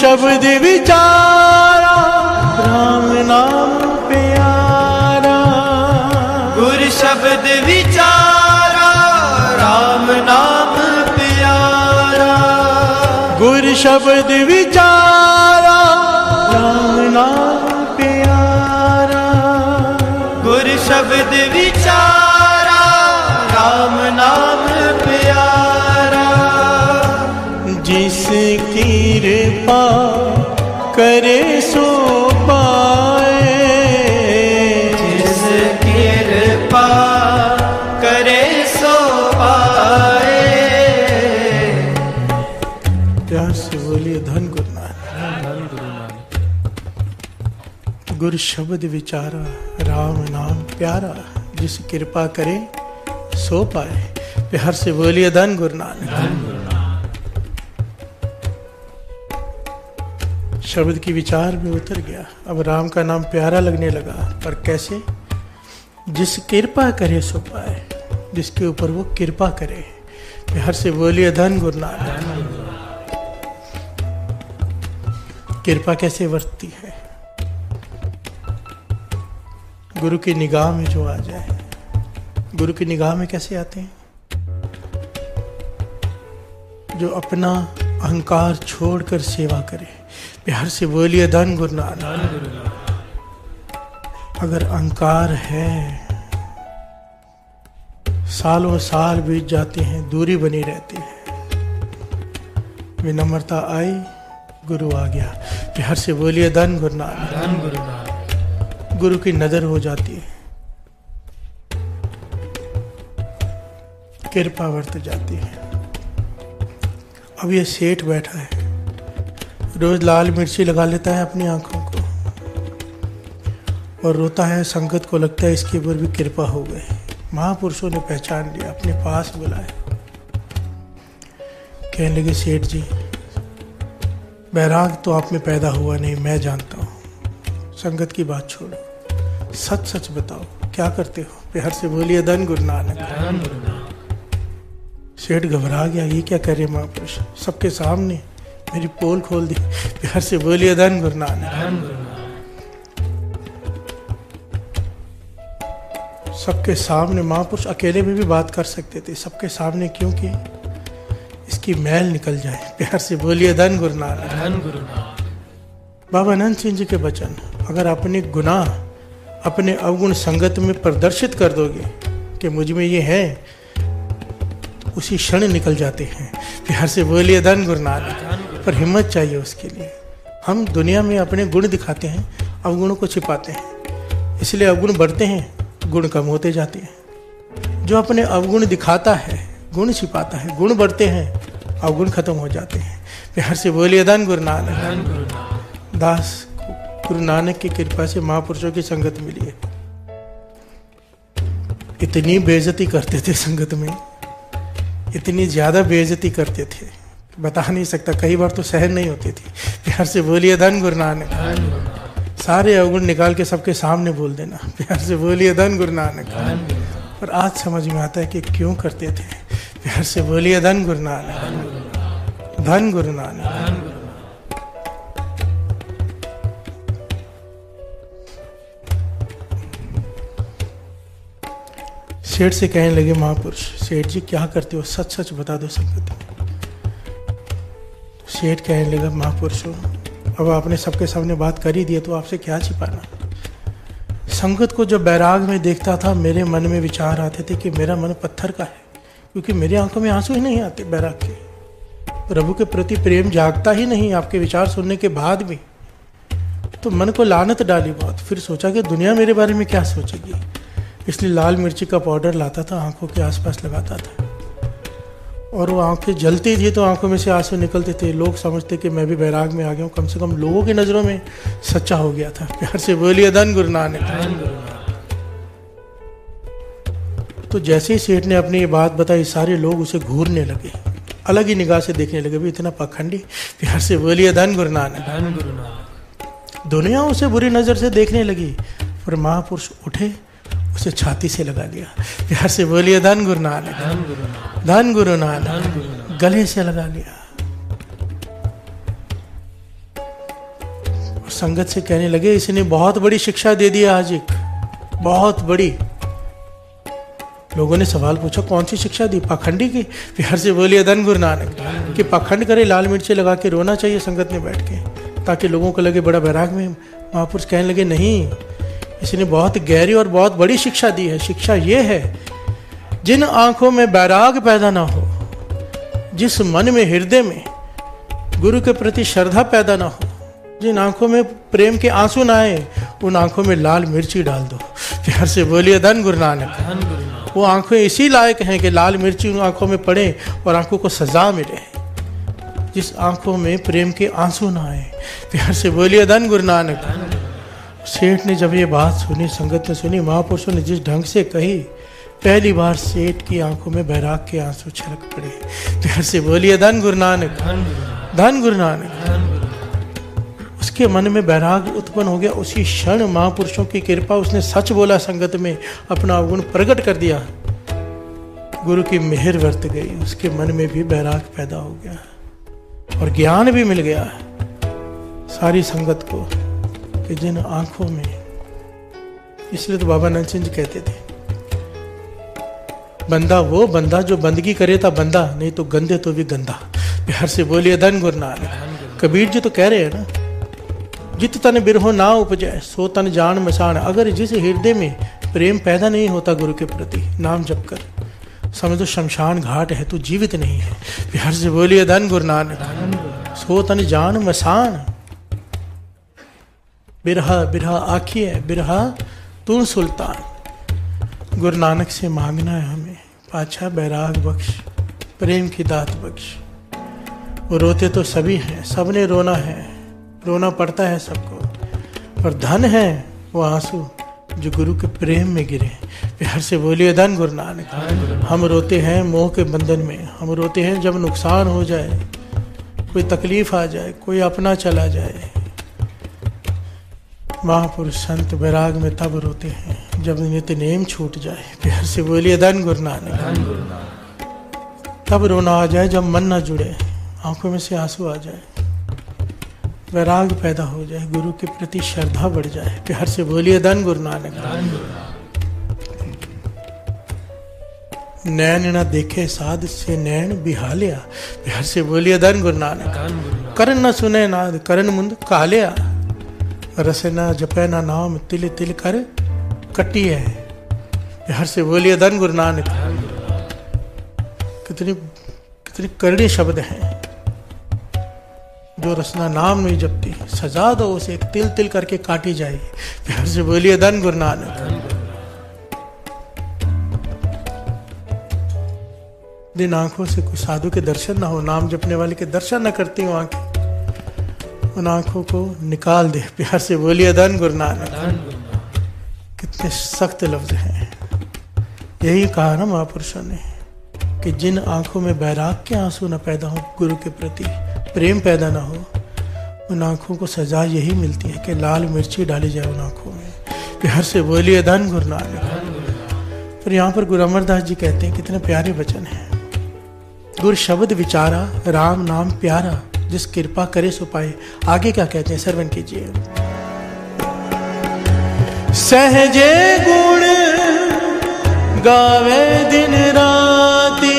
Speaker 1: शब्द विचारा राम नाम प्यारा।
Speaker 2: गुर शब्द विचारा राम नाम प्यारा।
Speaker 1: गुर शब्द विचारा
Speaker 2: शब्द विचारा राम नाम प्यारा
Speaker 1: जिस कृपा करे सो पाए। प्यार से बोलिए धन गुरु नानक। शब्द की विचार में उतर गया। अब राम का नाम प्यारा लगने लगा। पर कैसे? जिस कृपा करे सो पाए। जिसके ऊपर वो कृपा करे। प्यार से बोलिए धन गुरु नानक। कृपा कैसे वर्तती है? गुरु की निगाह में जो आ जाए गुरु की निगाह में कैसे आते हैं? जो अपना अहंकार छोड़कर सेवा करे। प्यार से बोलिए धन गुरु नानक। अगर अहंकार है सालों साल बीत जाते हैं दूरी बनी रहती है। विनम्रता आई गुरु आ गया। प्यार से बोलिए धन गुरु नानक।
Speaker 2: धन गुरु नानक।
Speaker 1: गुरु की नज़र हो जाती है। कृपा वर्त जाती है। अब ये सेठ बैठा है। रोज लाल मिर्ची लगा लेता है अपनी आँखों को। और रोता है, संगत को लगता है इसके ऊपर भी कृपा हो गई। महापुरुषों ने पहचान लिया, अपने पास बुलाया। कहने लगे, सेठ जी, बैराग तो आप में पैदा हुआ नहीं, मैं जानता हूँ। संगत की बात छोड़ो। सच सच बताओ क्या करते हो? प्यार से बोलिए धन गुरु नानक। सेठ घबरा गया ये क्या करे महापुरुष सबके सामने मेरी पोल खोल दी। प्यार से बोलिए धन गुरु नानक। सबके सामने महापुरुष अकेले में भी बात कर सकते थे। सबके सामने क्योंकि इसकी मैल निकल जाए। प्यार से बोलिए धन गुरु नानक।
Speaker 2: धन गुरु नानक।
Speaker 1: बाबा अनंत सिंह जी के वचन अगर अपने गुनाह अपने अवगुण संगत में प्रदर्शित कर दोगे कि मुझमें ये है तो उसी क्षण निकल जाते हैं। प्यार से बोलिए धन गुरु नानक पर हिम्मत चाहिए उसके लिए। हम दुनिया में अपने गुण दिखाते हैं अवगुणों को छिपाते हैं। इसलिए अवगुण बढ़ते हैं गुण कम होते जाते हैं। जो अपने अवगुण दिखाता है गुण छिपाता है गुण बढ़ते हैं अवगुण खत्म हो जाते हैं। प्यार से बोलिए धन गुरु नानक। दास गुरु नानक की कृपा से महापुरुषों की संगत मिली है। इतनी बेइज्जती करते थे संगत में। इतनी ज़्यादा बेइज्जती करते थे। बता नहीं सकता, कई बार तो सहन नहीं होती थी। प्यार से बोलिए, धन गुरु नानक। सारे अवगुण निकाल के सबके सामने बोल देना। प्यार से बोलिए, धन गुरु नानक। पर आज समझ में आता है कि क्यों करते थे। प्यार से बोलिए, धन गुरु नानक। धन गुरु नानक। सेठ से कहने लगे, महापुरुष सेठ जी, क्या करते हो? सच सच बता दो संगत. सेठ कहने लगा, महापुरुषों, अब आपने सबके सामने बात कर ही दी तो आपसे क्या छिपाना? संगत को जब बैराग में देखता था, मेरे मन में विचार आते थे कि मेरा मन पत्थर का है, क्योंकि मेरी आँखों में आँसू ही नहीं आते बैराग के। प्रभु के प्रति प्रेम जागता ही नहीं आपके विचार सुनने के बाद भी। तो मन को लानत डाली बहुत, फिर सोचा कि दुनिया मेरे बारे में क्या सोचेगी? इसलिए लाल मिर्ची का पाउडर लाता था आँखों के आसपास लगाता था। और वो आँखें जलती थी तो आँखों में से आँसू निकलते थे। लोग समझते कि मैं भी बैराग में आ गया हूँ। कम से कम लोगों की नज़रों में सच्चा हो गया था। प्यार से बोलिए धन गुरु नानक। तो जैसे ही सेठ ने अपनी ये बात बताई सारे लोग उसे घूरने लगे। अलग ही निगाह से देखने लगे भी इतना पखंडी प्यार से बोलिए धन गुरु नानक। दुनिया उसे बुरी नज़र से देखने लगी पर महापुरुष उठे उसे छाती से लगा लिया प्यार से बोलिए धन गुरु नानक।
Speaker 2: धन गुरु नानक।
Speaker 1: गले से लगा लिया और संगत से कहने लगे इसने बहुत बड़ी शिक्षा दे दी आज एक। बहुत बड़ी। लोगों ने सवाल पूछा कौन सी शिक्षा दी? पाखंडी की? प्यार से बोलिए धन गुरु नानक। कि पाखंड करे लाल मिर्ची लगा के रोना चाहिए संगत में बैठ के ताकि लोगों को लगे बड़ा बैराग में। महापुरुष कहने लगे नहीं इसने बहुत गहरी और बहुत बड़ी शिक्षा दी है। शिक्षा ये है जिन आँखों में बैराग पैदा ना हो जिस मन में हृदय में गुरु के प्रति श्रद्धा पैदा ना हो जिन आँखों में प्रेम के आँसू ना आए उन आँखों में लाल मिर्ची डाल दो। प्यार से बोलिए धन गुरु नानक।
Speaker 2: धन गुरु नानक।
Speaker 1: वो आँखें इसी लायक हैं कि लाल मिर्ची उन आँखों में पड़े और आँखों को सजा मिले जिस आँखों में प्रेम के आँसू ना आए। प्यार से बोलिए धन गुरु नानक। सेठ ने जब ये बात सुनी, संगत ने सुनी, महापुरुषों ने जिस ढंग से कही, पहली बार सेठ की आँखों में बैराग के आँसू छलक पड़े। प्यार से बोलिए, धन गुरु नानक,
Speaker 2: धन गुरु नानक।
Speaker 1: उसके मन में बैराग उत्पन्न हो गया। उसी क्षण महापुरुषों की कृपा, उसने सच बोला संगत में, अपना अवगुण प्रकट कर दिया। गुरु की मेहर वर्त गई, उसके मन में भी बैराग पैदा हो गया और ज्ञान भी मिल गया। सारी संगत को कि जिन आँखों में इसलिए तो बाबा नंदसिंह जी कहते थे, बंदा वो, बंदा जो बंदगी करे था बंदा, नहीं तो गंदे तो भी गंदा। प्यार से बोलिए, धन गुरु नानक कबीर जी तो कह रहे हैं ना, जित तन बिरहो ना उपजय सो तन जान मसान अगर जिस हृदय में प्रेम पैदा नहीं होता गुरु के प्रति, नाम जप कर, समझो शमशान घाट है, तू जीवित नहीं है। प्यार से बोलिए, धन गुरु नानक सो तन जान मसान बिरहा बिरहा आखिए बिरहा तू सुल्तान। गुरु नानक से मांगना है हमें पाछा बैराग बख्श प्रेम की दात बख्श। वो रोते तो सभी हैं सबने रोना है रोना पड़ता है सबको। पर धन है वो आँसू जो गुरु के प्रेम में गिरे। प्यार से बोलिए धन गुरु नानक। हम रोते हैं मोह के बंधन में हम रोते हैं जब नुकसान हो जाए कोई तकलीफ़ आ जाए कोई अपना चला जाए। महापुरुष संत बैराग में तब रोते हैं जब नित्य नेम छूट जाए प्यार से बोलिए धन गुरु नानक। तब रोना आ जाए जब मन ना जुड़े आँखों में से आँसू आ जाए। वैराग पैदा हो जाए गुरु के प्रति श्रद्धा बढ़ जाए प्यार से बोलिए धन गुरु नानक। नैन न देखे साध से नैन बिहालिया प्यार से बोलिए धन गुरु नानक।
Speaker 2: धन गुरु नानक।
Speaker 1: करण न सुने नाद करण मुंद कालिया। रस न जपे नाम तिल तिल कर कटी है। प्यार से बोलिए, धन गुरु नानक। कितनी कितनी करड़े शब्द हैं। जो रसना नाम नहीं जपती, सजा दो उसे तिल तिल करके काटी जाएगी प्यार से बोलिए, धन गुरु नानक। दिन आँखों से कोई साधु के दर्शन ना हो, नाम जपने वाले के दर्शन ना करती हो आँखें। उन आँखों को निकाल दे प्यार से बोलिए धन गुरु नानक कितने सख्त लफ्ज हैं। यही कहा ना महापुरुषों ने कि जिन आँखों में बैराग के आँसू न पैदा हो गुरु के प्रति प्रेम पैदा ना हो उन आँखों को सजा यही मिलती है कि लाल मिर्ची डाली जाए उन आँखों में। प्यार से बोलिए धन गुरु नानक
Speaker 2: धन गुरु नानक
Speaker 1: फिर यहाँ पर गुरु अमरदास जी कहते हैं कितने प्यारे वचन हैं। गुर शब्द विचारा राम नाम प्यारा जिस कृपा करे सो पाए। आगे क्या कहते हैं? सर्वन कीजिए। सहजे गुण गावे दिन राती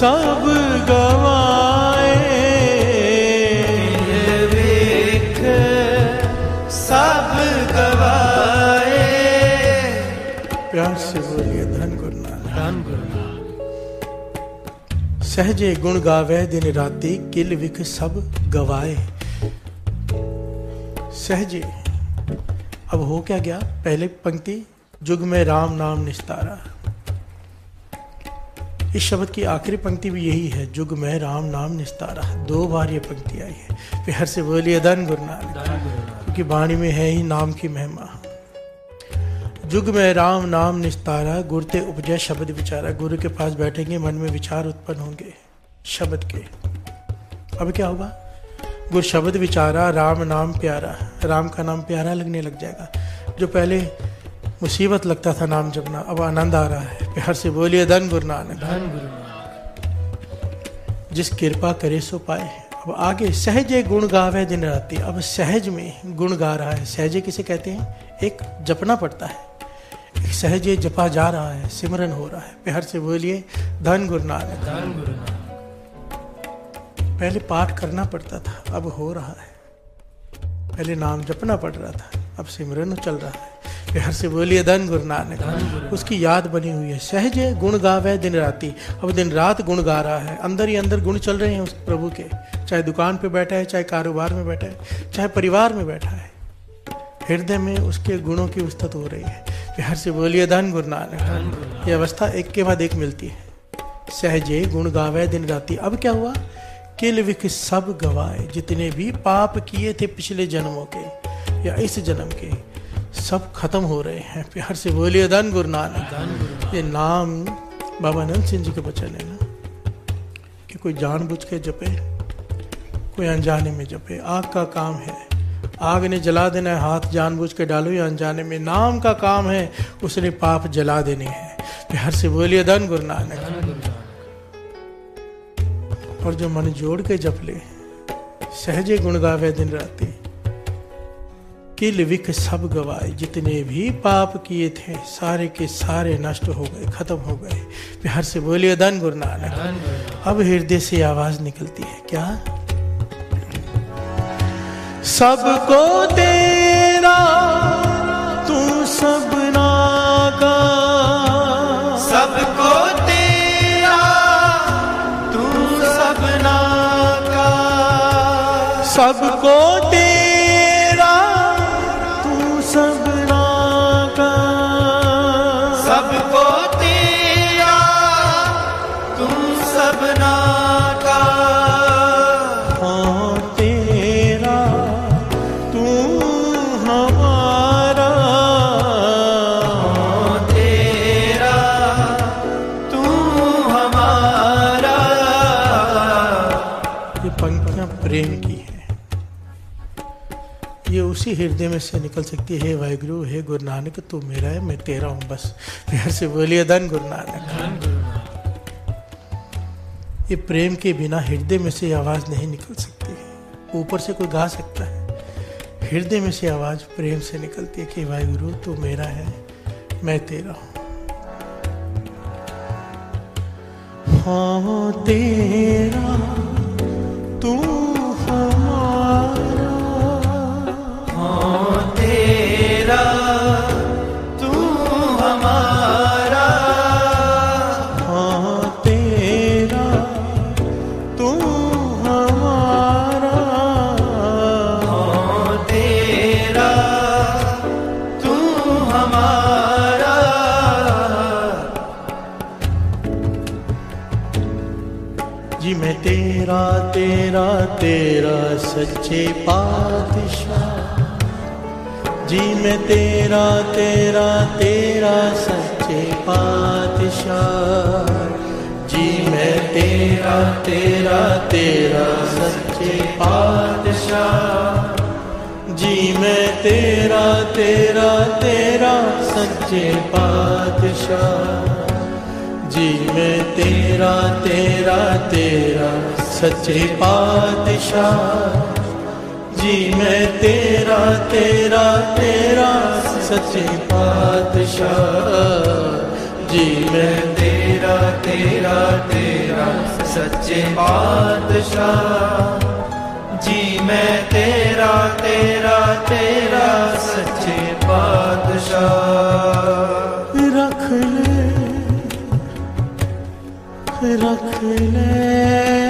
Speaker 5: सब गवाए सब गवाए।
Speaker 1: प्यार से बोलिए धन गुरना
Speaker 2: धन गुरना
Speaker 1: सहजे गुण गावे दिन राती किल विख सब गवाए। सहजे अब हो क्या गया? पहले पंक्ति जुग में राम नाम निस्तारा। इस शब्द की आखिरी पंक्ति भी यही है जुग में राम नाम निस्तारा दो बार ये पंक्ति आई है। प्यार से बोलिए
Speaker 2: धन गुरु नानक
Speaker 1: क्योंकि वाणी में है ही नाम की महिमा। जुग में राम नाम निस्तारा गुरते उपजय शब्द विचारा। गुरु के पास बैठेंगे मन में विचार उत्पन्न होंगे शब्द के। अब क्या होगा? गुरु शब्द विचारा राम नाम प्यारा। राम का नाम प्यारा लगने लग जाएगा। जो पहले मुसीबत लगता था नाम जपना अब आनंद आ रहा है। प्यार से बोलिए धन गुरु नानक।
Speaker 2: धन गुरु नानक।
Speaker 1: जिस कृपा करे सो पाए अब आगे सहजे गुण गावे दिन राती। अब सहज में गुण गा रहा है। सहजे किसे कहते हैं? एक जपना पड़ता है। एक सहजे जपा जा रहा है। सिमरन हो रहा है। प्यार से बोलिए धन गुरु नानक।
Speaker 2: धन गुरु नानक।
Speaker 1: पहले पाठ करना पड़ता था अब हो रहा है। पहले नाम जपना पड़ रहा था अब सिमरन चल रहा है। प्यार से बोलिए धन गुरु नानक उसकी याद बनी हुई है। सहजे गुण गावे दिन राती। अब दिन रात गुण गा रहा है। अंदर ही अंदर गुण चल रहे हैं उस प्रभु के। चाहे दुकान पे बैठा है चाहे कारोबार में बैठा है चाहे परिवार में बैठा है हृदय में उसके गुणों की उस्तत हो रही है। प्यार से बोलिए धन गुरु नानक। ये अवस्था एक के बाद एक मिलती है। सहजे गुण गावे दिन राती। अब क्या हुआ? किल विख सब गवाए। जितने भी पाप किए थे पिछले जन्मों के या इस जन्म के सब खत्म हो रहे हैं। प्यार से बोलिए धन गुरु नानक। ये नाम बाबा नंद सिंह जी के वचन है ना? कि कोई जानबूझ के जपे कोई अनजाने में जपे। आग का काम है। आग ने जला देना है हाथ जानबूझ के डालो या अनजाने में। नाम का काम है उसने पाप जला देने हैं। प्यार से बोलिए धन गुरु नानक।
Speaker 2: धन गुरु नानक।
Speaker 1: और जो मन जोड़ के जप ले सहजे गुण गावे दिन राती। किल विक सब गवाए। जितने भी पाप किए थे सारे के सारे नष्ट हो गए खत्म हो गए। प्यार से बोलिए धन गुरु नानक। अब हृदय से आवाज़ निकलती है क्या? सबको तेरा तू सबना का
Speaker 5: सबको तेरा तू सबना का
Speaker 1: सबको सबना का
Speaker 5: सबको
Speaker 1: हृदय में से निकल सकती है। हे वाहिगुरु हे गुरु नानक तू मेरा है मैं तेरा हूँ बस। प्यार से बोलिए धन गुरु नानक। ये प्रेम के बिना हृदय में से आवाज़ नहीं निकल सकती है। ऊपर से कोई गा सकता है। हृदय में से आवाज़ प्रेम से निकलती है कि वाहिगुरु तू मेरा है मैं तेरा हूँ। हाँ तेरा तू हमारा
Speaker 5: तेरा
Speaker 1: तेरा सच्चे पातशाह। जी मैं तेरा तेरा तेरा सच्चे पातशाह। जी मैं तेरा तेरा तेरा सच्चे पातशाह। जी मैं तेरा तेरा तेरा सच्चे पातशाह। जी मैं तेरा तेरा तेरा सच्चे पातशाह, जी मैं तेरा तेरा तेरा सच्चे पातशाह, जी मैं
Speaker 5: तेरा तेरा तेरा सच्चे पातशाह, जी मैं तेरा तेरा तेरा सच्चे पातशाह।
Speaker 1: रख ले रख ले।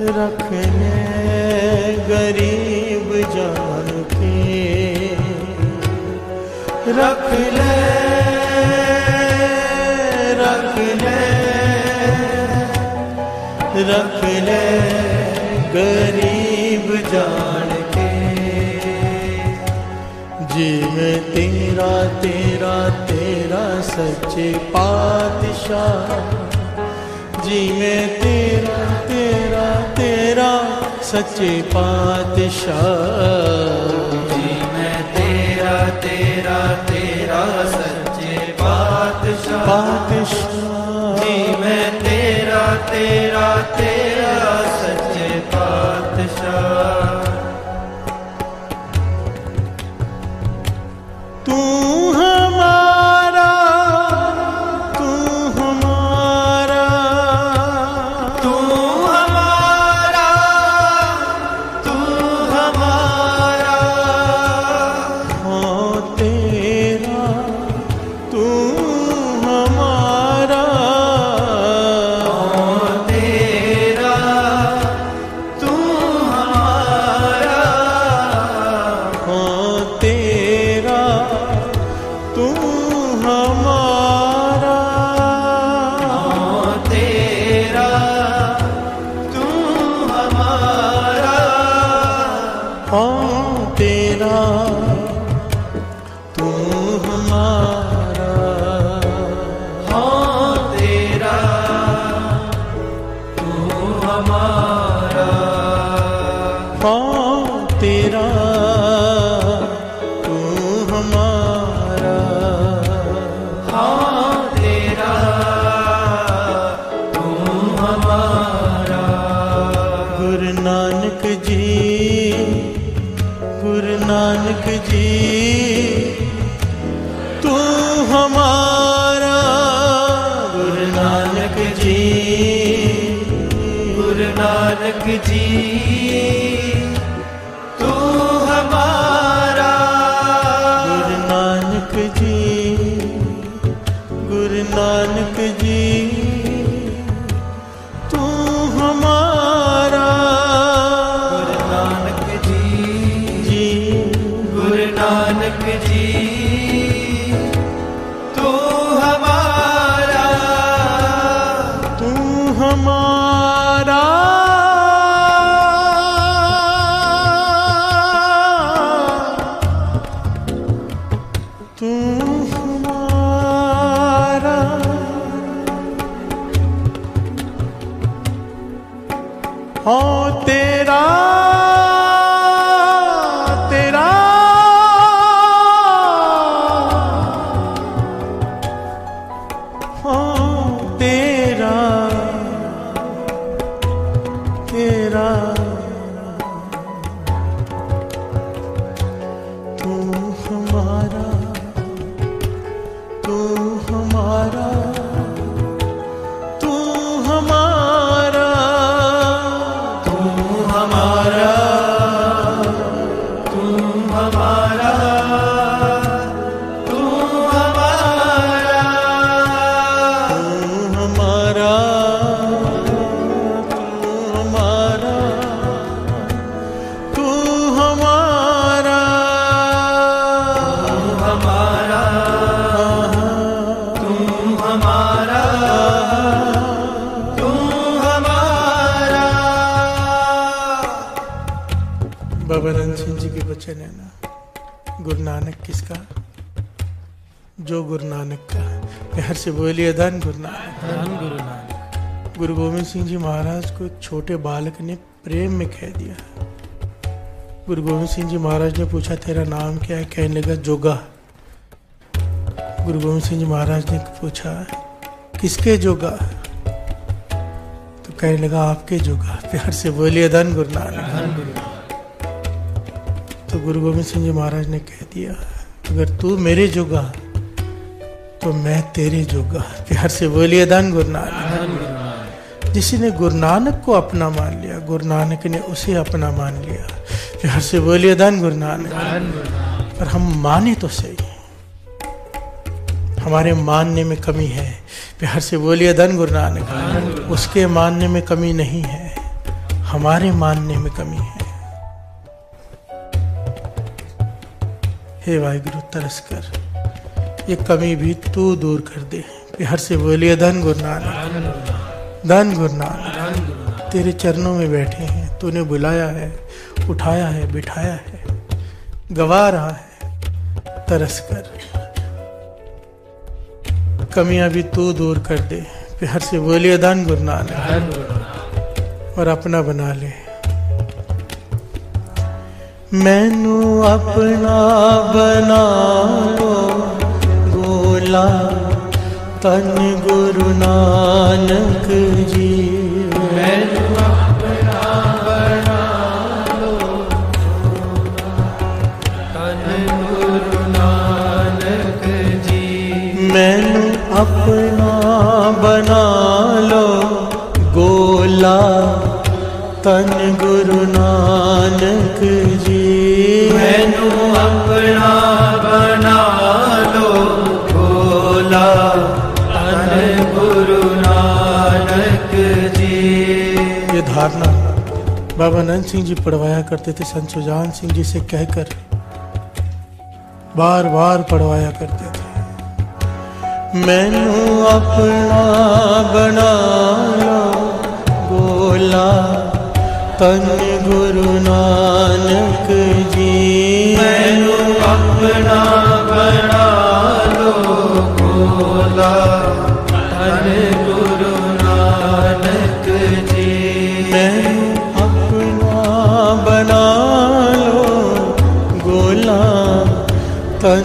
Speaker 1: रख ले गरीब जान के। रख ले रख ले रख ले गरीब जान के। जी तेरा तेरा तेरा सच्चे पातशाह। जी मैं तेरा तेरा सच्चे पातशाह
Speaker 5: मैं तेरा तेरा तेरा सच्चे पातशाह
Speaker 1: पातशाह
Speaker 5: मैं तेरा तेरा तेरा सच्चे पातशाह
Speaker 1: हमारा किसका? जो गुरु नानक का प्यार से बोलिए धन गुरु नानक।
Speaker 2: धन गुरु नानक।
Speaker 1: गुरु गोविंद सिंह जी महाराज को एक छोटे बालक ने प्रेम में कह दिया। गुरु गोविंद सिंह जी महाराज ने पूछा तेरा नाम क्या है? कहने लगा जोगा। गुरु गोविंद सिंह जी महाराज ने पूछा किसके जोगा? तो कहने लगा आपके जोगा। प्यार से बोलिए धन गुरु नानक। तो गुरु गोविंद सिंह जी महाराज ने कह दिया अगर तू मेरे जोगा तो मैं तेरे जोगा प्यार से बोलिए धन गुरु नानक। जिसने गुरु नानक को अपना मान लिया गुरु नानक ने उसे अपना मान लिया। प्यार से बोलिए धन गुरु नानक। पर हम माने तो सही। हमारे मानने में कमी है। प्यार से बोलिए धन गुरु नानक। उसके मानने में कमी नहीं है। हमारे मानने में कमी है। हे वाहिगुरु तरस कर ये कमी भी तू दूर कर दे। प्यार से बोलिए, धन गुरु नानक।
Speaker 2: धन गुरु नानक।
Speaker 1: तेरे चरणों में बैठे हैं। तूने बुलाया है, उठाया है, बिठाया है। गवा रहा है तरस कर कमियाँ भी तू दूर कर दे। प्यार से बोलिए, धन गुरु नानक। और अपना बना ले। मैनू अपना बना लो गोला तन गुरु नानक जी।
Speaker 5: मैनू अपना बना लो तन गुरु नानक जी।
Speaker 1: मैनू अपना बना लो गोला तन गुरु नानक धारणा बाबा नंद सिंह जी पढ़वाया करते थे, संत सुजान सिंह जी से कहकर बार बार पढ़वाया करते थे। मैनू अपना बना लो गोला तन गुरु नानक जी।
Speaker 5: मैनू अपना बना लो बोला, तन
Speaker 1: Tới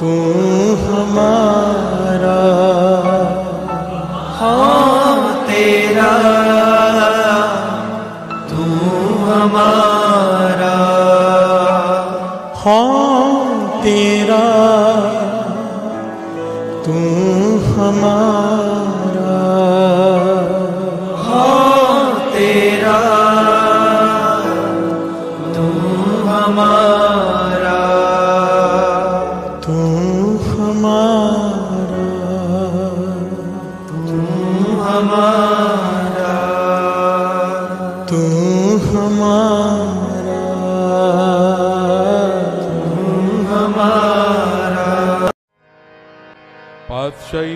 Speaker 1: तू हमारा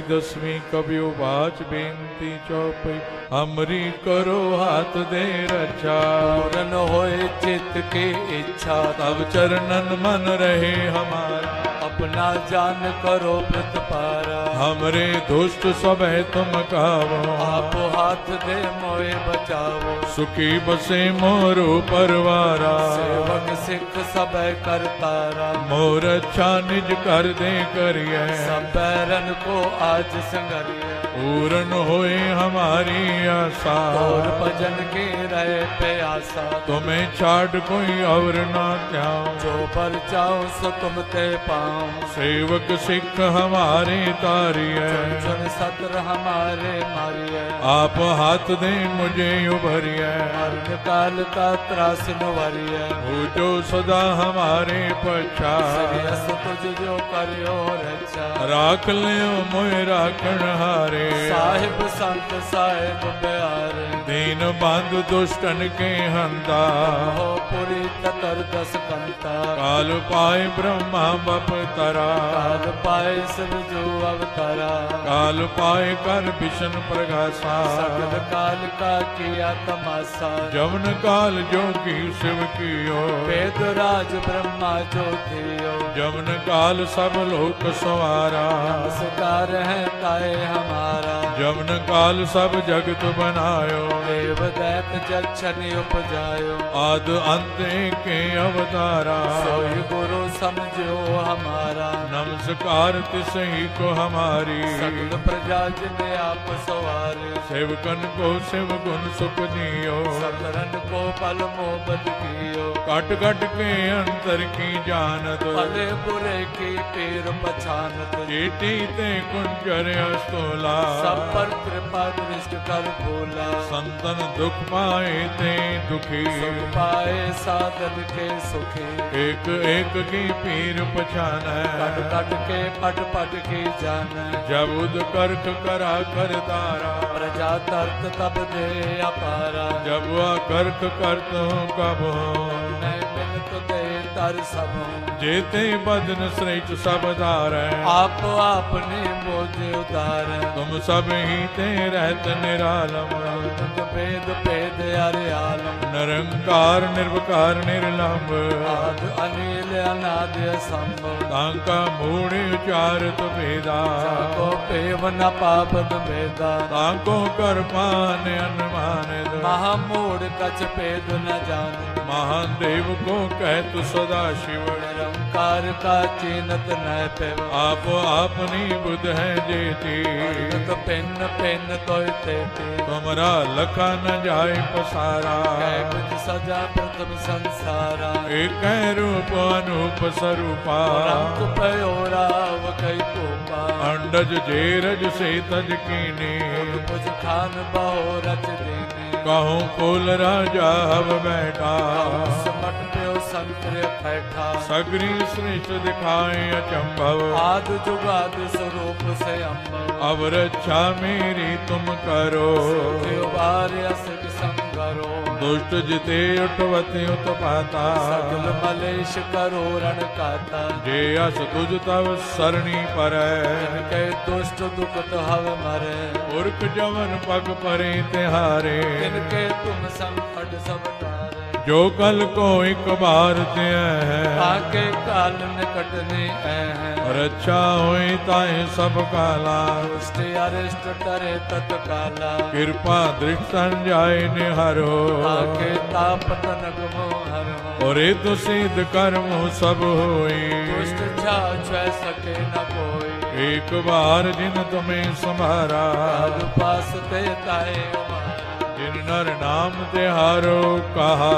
Speaker 2: दसवीं कवियो बाच बेनती चौपाई अमरी करो हाथ दे रचा।
Speaker 6: पूरन होए चित के इच्छा,
Speaker 2: तब चरणन मन रहे हमारा।
Speaker 6: अपना जान करो प्रतिपारा।
Speaker 2: हमरे दुष्ट सबे तुम कहो
Speaker 6: आप हाथ दे मोए बचाओ
Speaker 2: सुखी बसे मोरो परवारा
Speaker 6: सेवक सिख सब कर तारा।
Speaker 2: मोर अच्छा निज कर दे करिए।
Speaker 6: सब रन को आज संगरिए।
Speaker 2: पूर्ण होए हमारी आशा।
Speaker 6: और भजन के रहे प्यासा
Speaker 2: तुम्हें छाड़ कोई और ना त्याओ
Speaker 6: जो पर चाहो सो तुम ते पाओ।
Speaker 2: सेवक सिख हमारे तारिए
Speaker 6: सुन सत्र हमारे मारिए
Speaker 2: आप हाथ दे मुझे उभरिए।
Speaker 6: मरण काल का त्रास नुवरिए
Speaker 2: हो जो सदा हमारे पछा
Speaker 6: तुझ जो करियो रक्षा
Speaker 2: राख लियो मोय राखण हारे।
Speaker 6: साहिब संत साहिब प्यारे
Speaker 2: दीन बंधु दुष्टन के हंदा।
Speaker 6: हो पुरी ततर दस कंता।
Speaker 2: काल पाए ब्रह्मा बप तरा।
Speaker 6: काल पाए सब जो अवतारा।
Speaker 2: काल पाए कर विष्णु प्रगासा।
Speaker 6: सकल काल का किया तमाशा।
Speaker 2: जवन काल जोगी शिव कियो।
Speaker 6: वेद राज ब्रह्मा जो थियो
Speaker 2: जवन काल सब लोक सवारा।
Speaker 6: नमस्कार है ताए हमारा।
Speaker 2: जवन काल सब जगत बनायो
Speaker 6: देव दैत जक्षण उपजायो
Speaker 2: आद अंत के अवतारा
Speaker 6: सोई गुरु समझो हमारा
Speaker 2: नमस्कार तिसही को हमारी।
Speaker 6: सकल प्रजा जिने आप सवारे।
Speaker 2: सेवकन को शिव गुण सुख दियो।
Speaker 6: सकरन को पल मोहब्बत कियो।
Speaker 2: कट कट के अंतर की जानत।
Speaker 6: भले बुरे की पीर पछानत।
Speaker 2: चेटी ते कुंजर अस्तोला।
Speaker 6: सब पर कृपा दृष्ट कर भूला।
Speaker 2: संतन दुख पाए ते दुखी।
Speaker 6: सुख पाए साधन के सुखी।
Speaker 2: एक एक की पीर पछान
Speaker 6: कट कट के पट पट की जान
Speaker 2: जब उद करख करा कर तारा
Speaker 6: प्रजा तर्क तब दे अपारा
Speaker 2: जब वह करख करत हूँ कब
Speaker 6: मैं मिलत देता अर सब
Speaker 2: जेते बदन श्रेष्ठ सब धार
Speaker 6: आप आपने मोजे उदार
Speaker 2: तुम सब ही ते रहत निरालम
Speaker 6: भेद भेद अरे आलम
Speaker 2: निरंकार निर्वकार निर्लंब
Speaker 6: आद अनिल अनाद संभ
Speaker 2: तांका मूढ़ उचारत भेदा
Speaker 6: को पेव न पापद भेदा
Speaker 2: तांको कर पान अनुमान
Speaker 6: महामूढ़ कछ भेद न जान
Speaker 2: महादेव को कहतु सदा शिव।
Speaker 6: निरंकार का चीनत न पेव
Speaker 2: आप आपनी बुध है जेती।
Speaker 6: तो पिन पिन तो
Speaker 2: तुमरा लखा न जाय पसारा।
Speaker 6: कुछ सजा प्रथम संसारा।
Speaker 2: एक रूप अनूप स्वरूपा
Speaker 6: पयोराव कई कोपा।
Speaker 2: अंडज जेरज से तज कीने।
Speaker 6: कुछ खान बहु रच देने
Speaker 2: कहूँ कुल राजा हव बैठा
Speaker 6: समट पे संकर बैठा
Speaker 2: सगरी श्रेष्ठ दिखाए अचंभव
Speaker 6: आद जुगाद स्वरूप से अम्ब
Speaker 2: अब रक्षा मेरी तुम करो
Speaker 6: त्योहार असक संगरो
Speaker 2: दुष्ट जिते उठवते उत्पाता।
Speaker 6: सकल मलेश करो रण काता
Speaker 2: जे अस तुझ तव सरणी पर।
Speaker 6: कह दुष्ट दुखत हव मरे।
Speaker 2: पुरख जवन पग परे तिहारे
Speaker 6: इनके तुम संकट सब तारे
Speaker 2: जो कल को एक बार ते है।
Speaker 6: आके काल निकटने है।
Speaker 2: रक्षा होई ताए सब काला
Speaker 6: अरिष्ट डरे तत्काला
Speaker 2: कृपा दृष्ट जाय निहरो
Speaker 6: आके तापत नगमो हरो
Speaker 2: और तो सिद्ध कर्म सब होई
Speaker 6: दुष्ट छा छह सके न कोई।
Speaker 2: एक बार जिन तुम्हें संभारा।
Speaker 6: पास ते ताए उमारा
Speaker 2: जिन नर नाम तिहारो कहा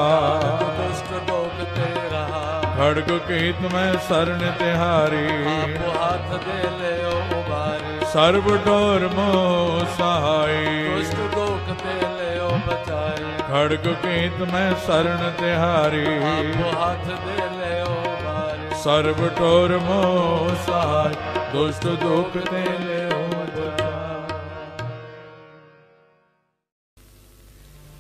Speaker 6: दुष्ट लोग ते रहा
Speaker 2: खड़ग केत में शरण तिहारी
Speaker 6: आप हाथ दे ले उबारे
Speaker 2: सर्व डोर मोह सहाय
Speaker 6: दुष्ट लोग ते ले बचाए
Speaker 2: खड़ग केत में शरण तिहारी
Speaker 6: आप हाथ दे ले उबारे
Speaker 2: सर्व टोर मोह सहाय दुष्ट दुख ते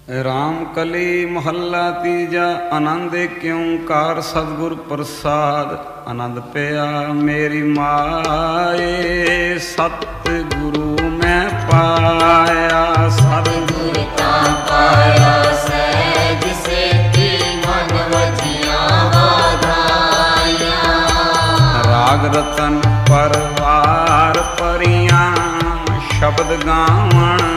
Speaker 7: ਰਾਮ ਕਲੀ ਮਹੱਲਾ ਤੀਜਾ ਆਨੰਦ ਕਿਉੰਕਾਰ ਸਤਿਗੁਰ ਪ੍ਰਸਾਦ ਆਨੰਦ ਪਿਆ ਮੇਰੀ ਮਾਏ। ਸਤ ਗੁਰੂ ਮੈਂ ਪਾਇਆ ਸਤਿਗੁਰ ਤਾਂ ਪਾਇਆ ਸਹਿਜ ਸੇਤੀ ਮਨ ਵਜੀਆਂ ਵਾਧਾਈਆਂ। ਰਾਗ ਰਤਨ ਪਰਵਾਰ ਪਰੀਆਂ ਸ਼ਬਦ ਗਾਵਣ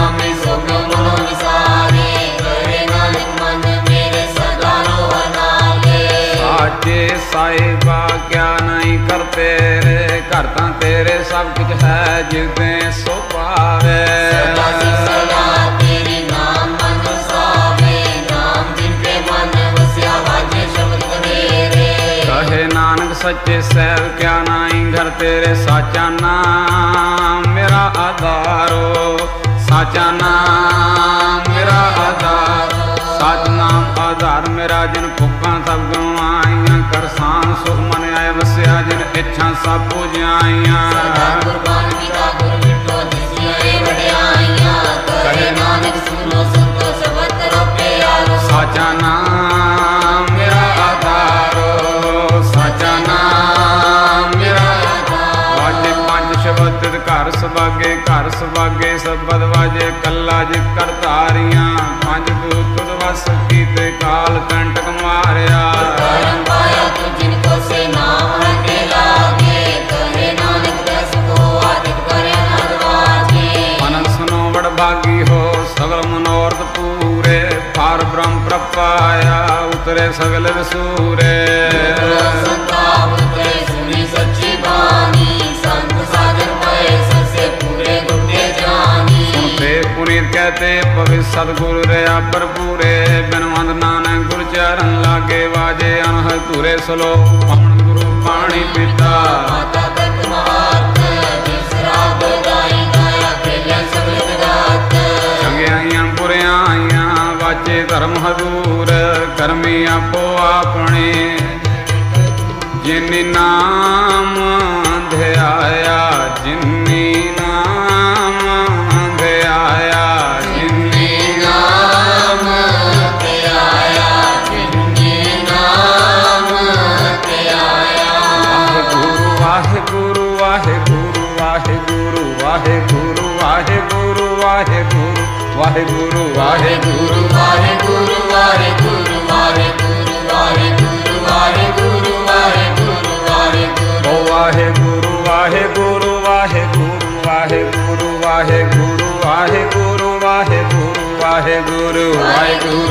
Speaker 7: साहिबा क्या नहीं कर तेरे करता तेरे सब कुछ है जिदे सो पावे नानक सच्चे सैल क्या नाई घर तेरे साचा नाम मेरा आधारो साचा नाम मेरा आधार साच नाम आधार मेरा जिन फुका सब ਸਭ ਪੁਜਾਈਆਂ। ਕਹੇ ਨਾਨਕ ਸੁਨੋ ਸੰਤੋ ਸਬਤ ਰੋਪੇ ਆਰੋ। ਸਾਚਾ ਨਾਮ ਮੇਰਾ ਆਧਾਰੋ। ਸਾਚਾ ਨਾਮ ਮੇਰਾ ਆਧਾਰ। ਵਾਜੇ ਪੰਜ ਸ਼ਬਦ ਘਰ ਸੁਭਾਗੇ ਘਰ ਸੁਭਾਗੇ ਸਬਦ ਵਾਜੇ ਕੱਲਾ ਜਿ ਕਰਤਾਰੀਆਂ ਪੰਜ ਦੂਤ ਵਸ ਕੀਤੇ ਕਾਲ ਕੰਟਕ ਮਾਰਿਆ। ਮਾਇਆ ਉਤਰੇ ਸਗਲ ਰਸੂਰੇ। ਸੰਤਾਪ ਪੂਰੇ ਗੁਣੇ ਪਵਿ ਸਤਗੁਰ ਰਿਆ ਭਰਪੂਰੇ। ਬਿਨਵੰਦ ਨਾਨਕ ਗੁਰ ਚਰਨ ਲਾਗੇ ਵਾਜੇ ਅਨਹਦ ਤੁਰੇ ਸਲੋ। ਪਾਣ ਗੁਰੂ ਪਾਣੀ ਪਿਤਾ।
Speaker 8: ਮਾਤਾ ਤਤ ਮਹਾਤ ਜਿਸ ਰਾਤ
Speaker 7: ਚੰਗਿਆਈਆਂ
Speaker 8: સાચે ધર્મ હજૂર કરમી આપો આપણે જેની
Speaker 7: નામ ધ્યાયા જેની નામ ધ્યાયા જેની
Speaker 8: નામ ધ્યાયા જેની નામ ધ્યાયા ગુરુ વાહે
Speaker 7: ગુરુ વાહે ગુરુ વાહે ગુરુ વાહે ગુરુ વાહે ગુરુ વાહે ગુરુ વાhe guru wahe guru Why do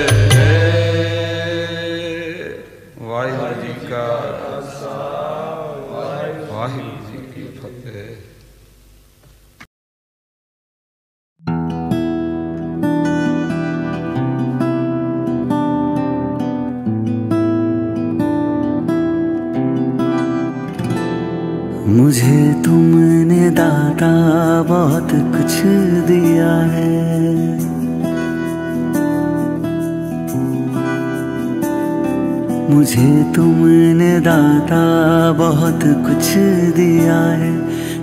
Speaker 9: मुझे तुमने दाता बहुत कुछ दिया है। मुझे तुमने दाता बहुत कुछ दिया है।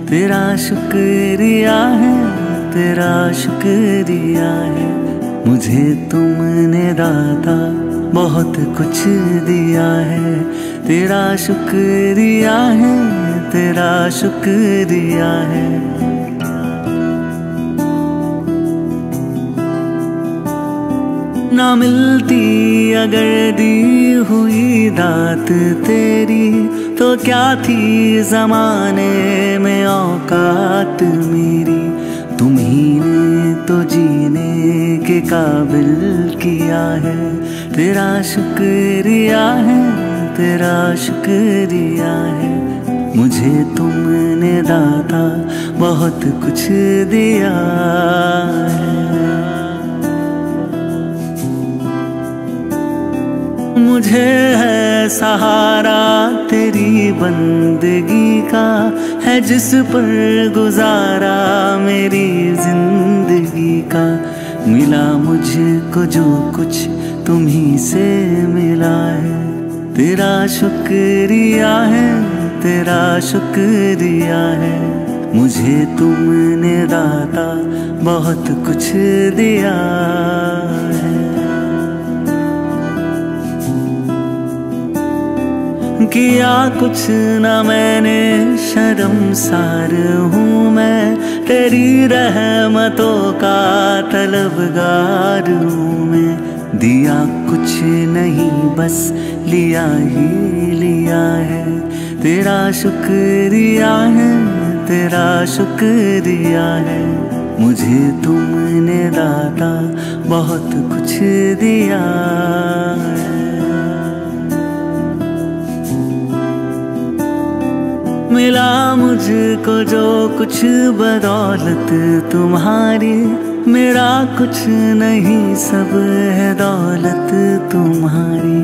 Speaker 9: तेरा शुक्रिया है, तेरा शुक्रिया है। मुझे तुमने दाता बहुत कुछ दिया है। तेरा शुक्रिया है तेरा शुक्रिया है। ना मिलती अगर दी हुई दात तेरी तो क्या थी जमाने में औकात मेरी? तुम्ही ने तो जीने के काबिल किया है। तेरा शुक्रिया है, तेरा शुक्रिया है। मुझे तुमने दाता बहुत कुछ दिया मुझे है सहारा तेरी बंदगी का, है जिस पर गुजारा मेरी ज़िंदगी का। मिला मुझको जो कुछ तुम्ही से मिला है, तेरा शुक्रिया है। तेरा शुक्रिया है। मुझे तुमने दाता बहुत कुछ दिया है। किया कुछ ना मैंने शर्मसार हूँ मैं। तेरी रहमतों का तलबगार हूँ मैं। दिया कुछ नहीं, बस लिया ही लिया है। तेरा शुक्रिया है, तेरा शुक्रिया है। मुझे तुमने दाता बहुत कुछ दिया मिला मुझको जो कुछ बदौलत तुम्हारी मेरा कुछ नहीं, सब है दौलत तुम्हारी।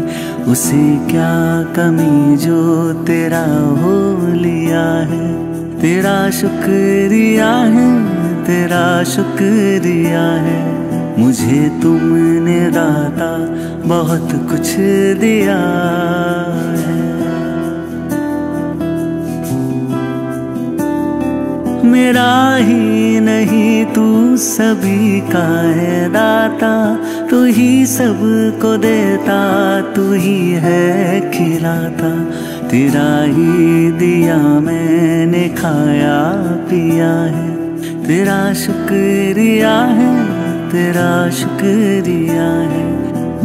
Speaker 9: उसे क्या कमी जो तेरा हो लिया है? तेरा शुक्रिया है, तेरा शुक्रिया है। मुझे तुमने दाता बहुत कुछ दिया। मेरा ही नहीं, तू सभी का है दाता। तू ही सबको देता, तू ही है खिलाता। तेरा ही दिया मैंने खाया, पिया है। तेरा शुक्रिया है, तेरा शुक्रिया है।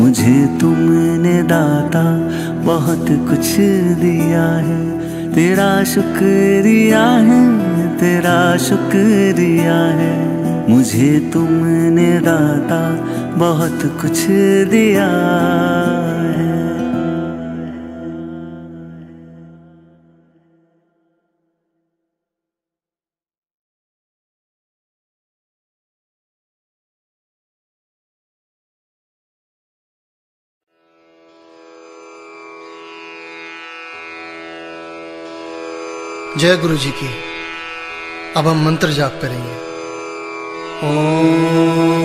Speaker 9: मुझे तुमने दाता बहुत कुछ दिया है। तेरा शुक्रिया है तेरा शुक्रिया है। मुझे तुमने दाता बहुत कुछ दिया
Speaker 10: जय गुरु जी की। अब हम मंत्र जाप करेंगे।
Speaker 8: नमः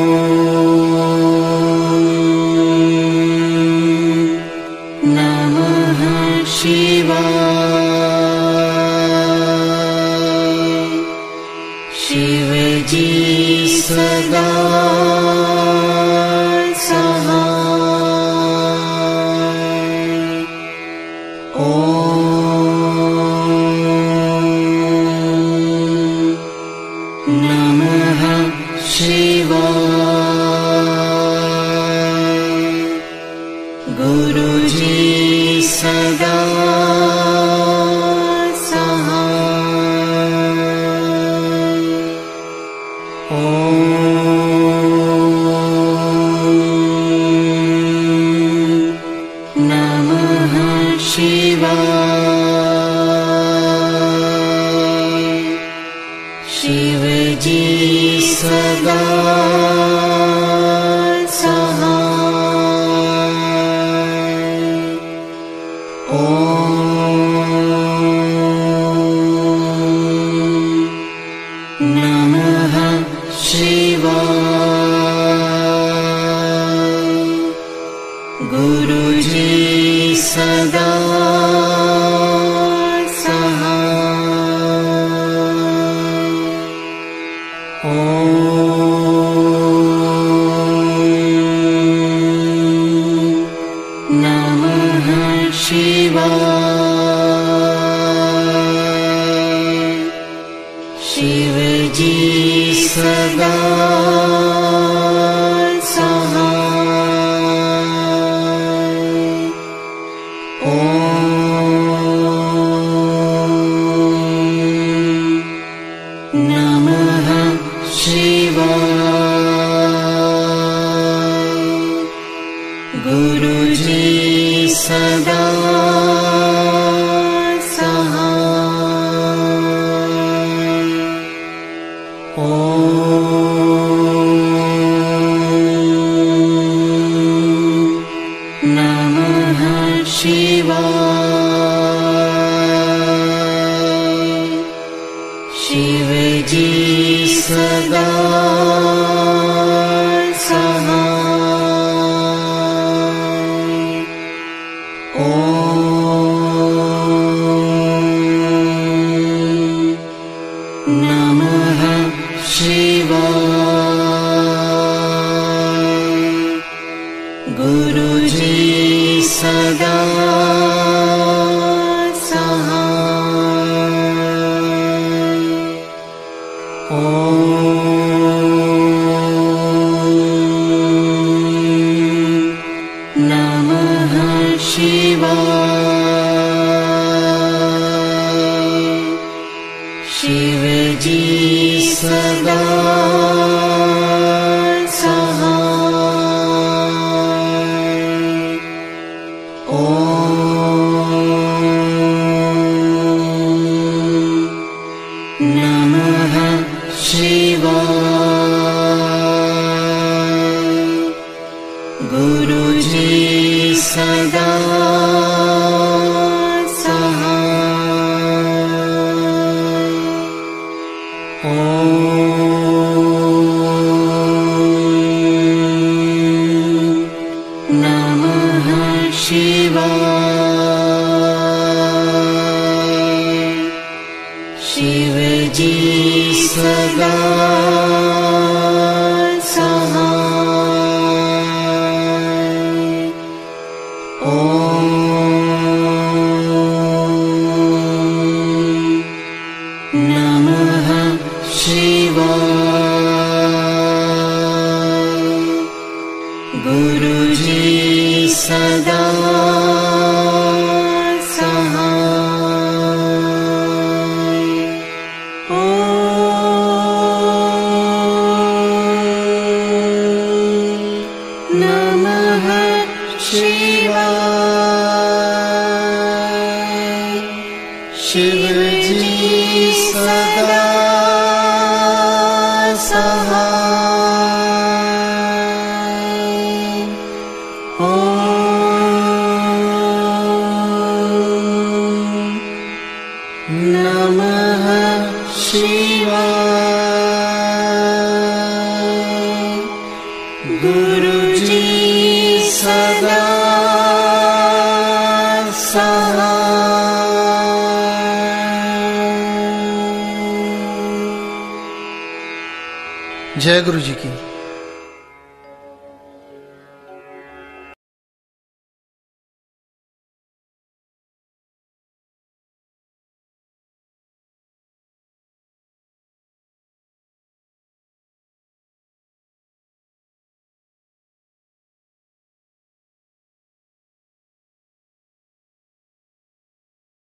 Speaker 10: Shiva.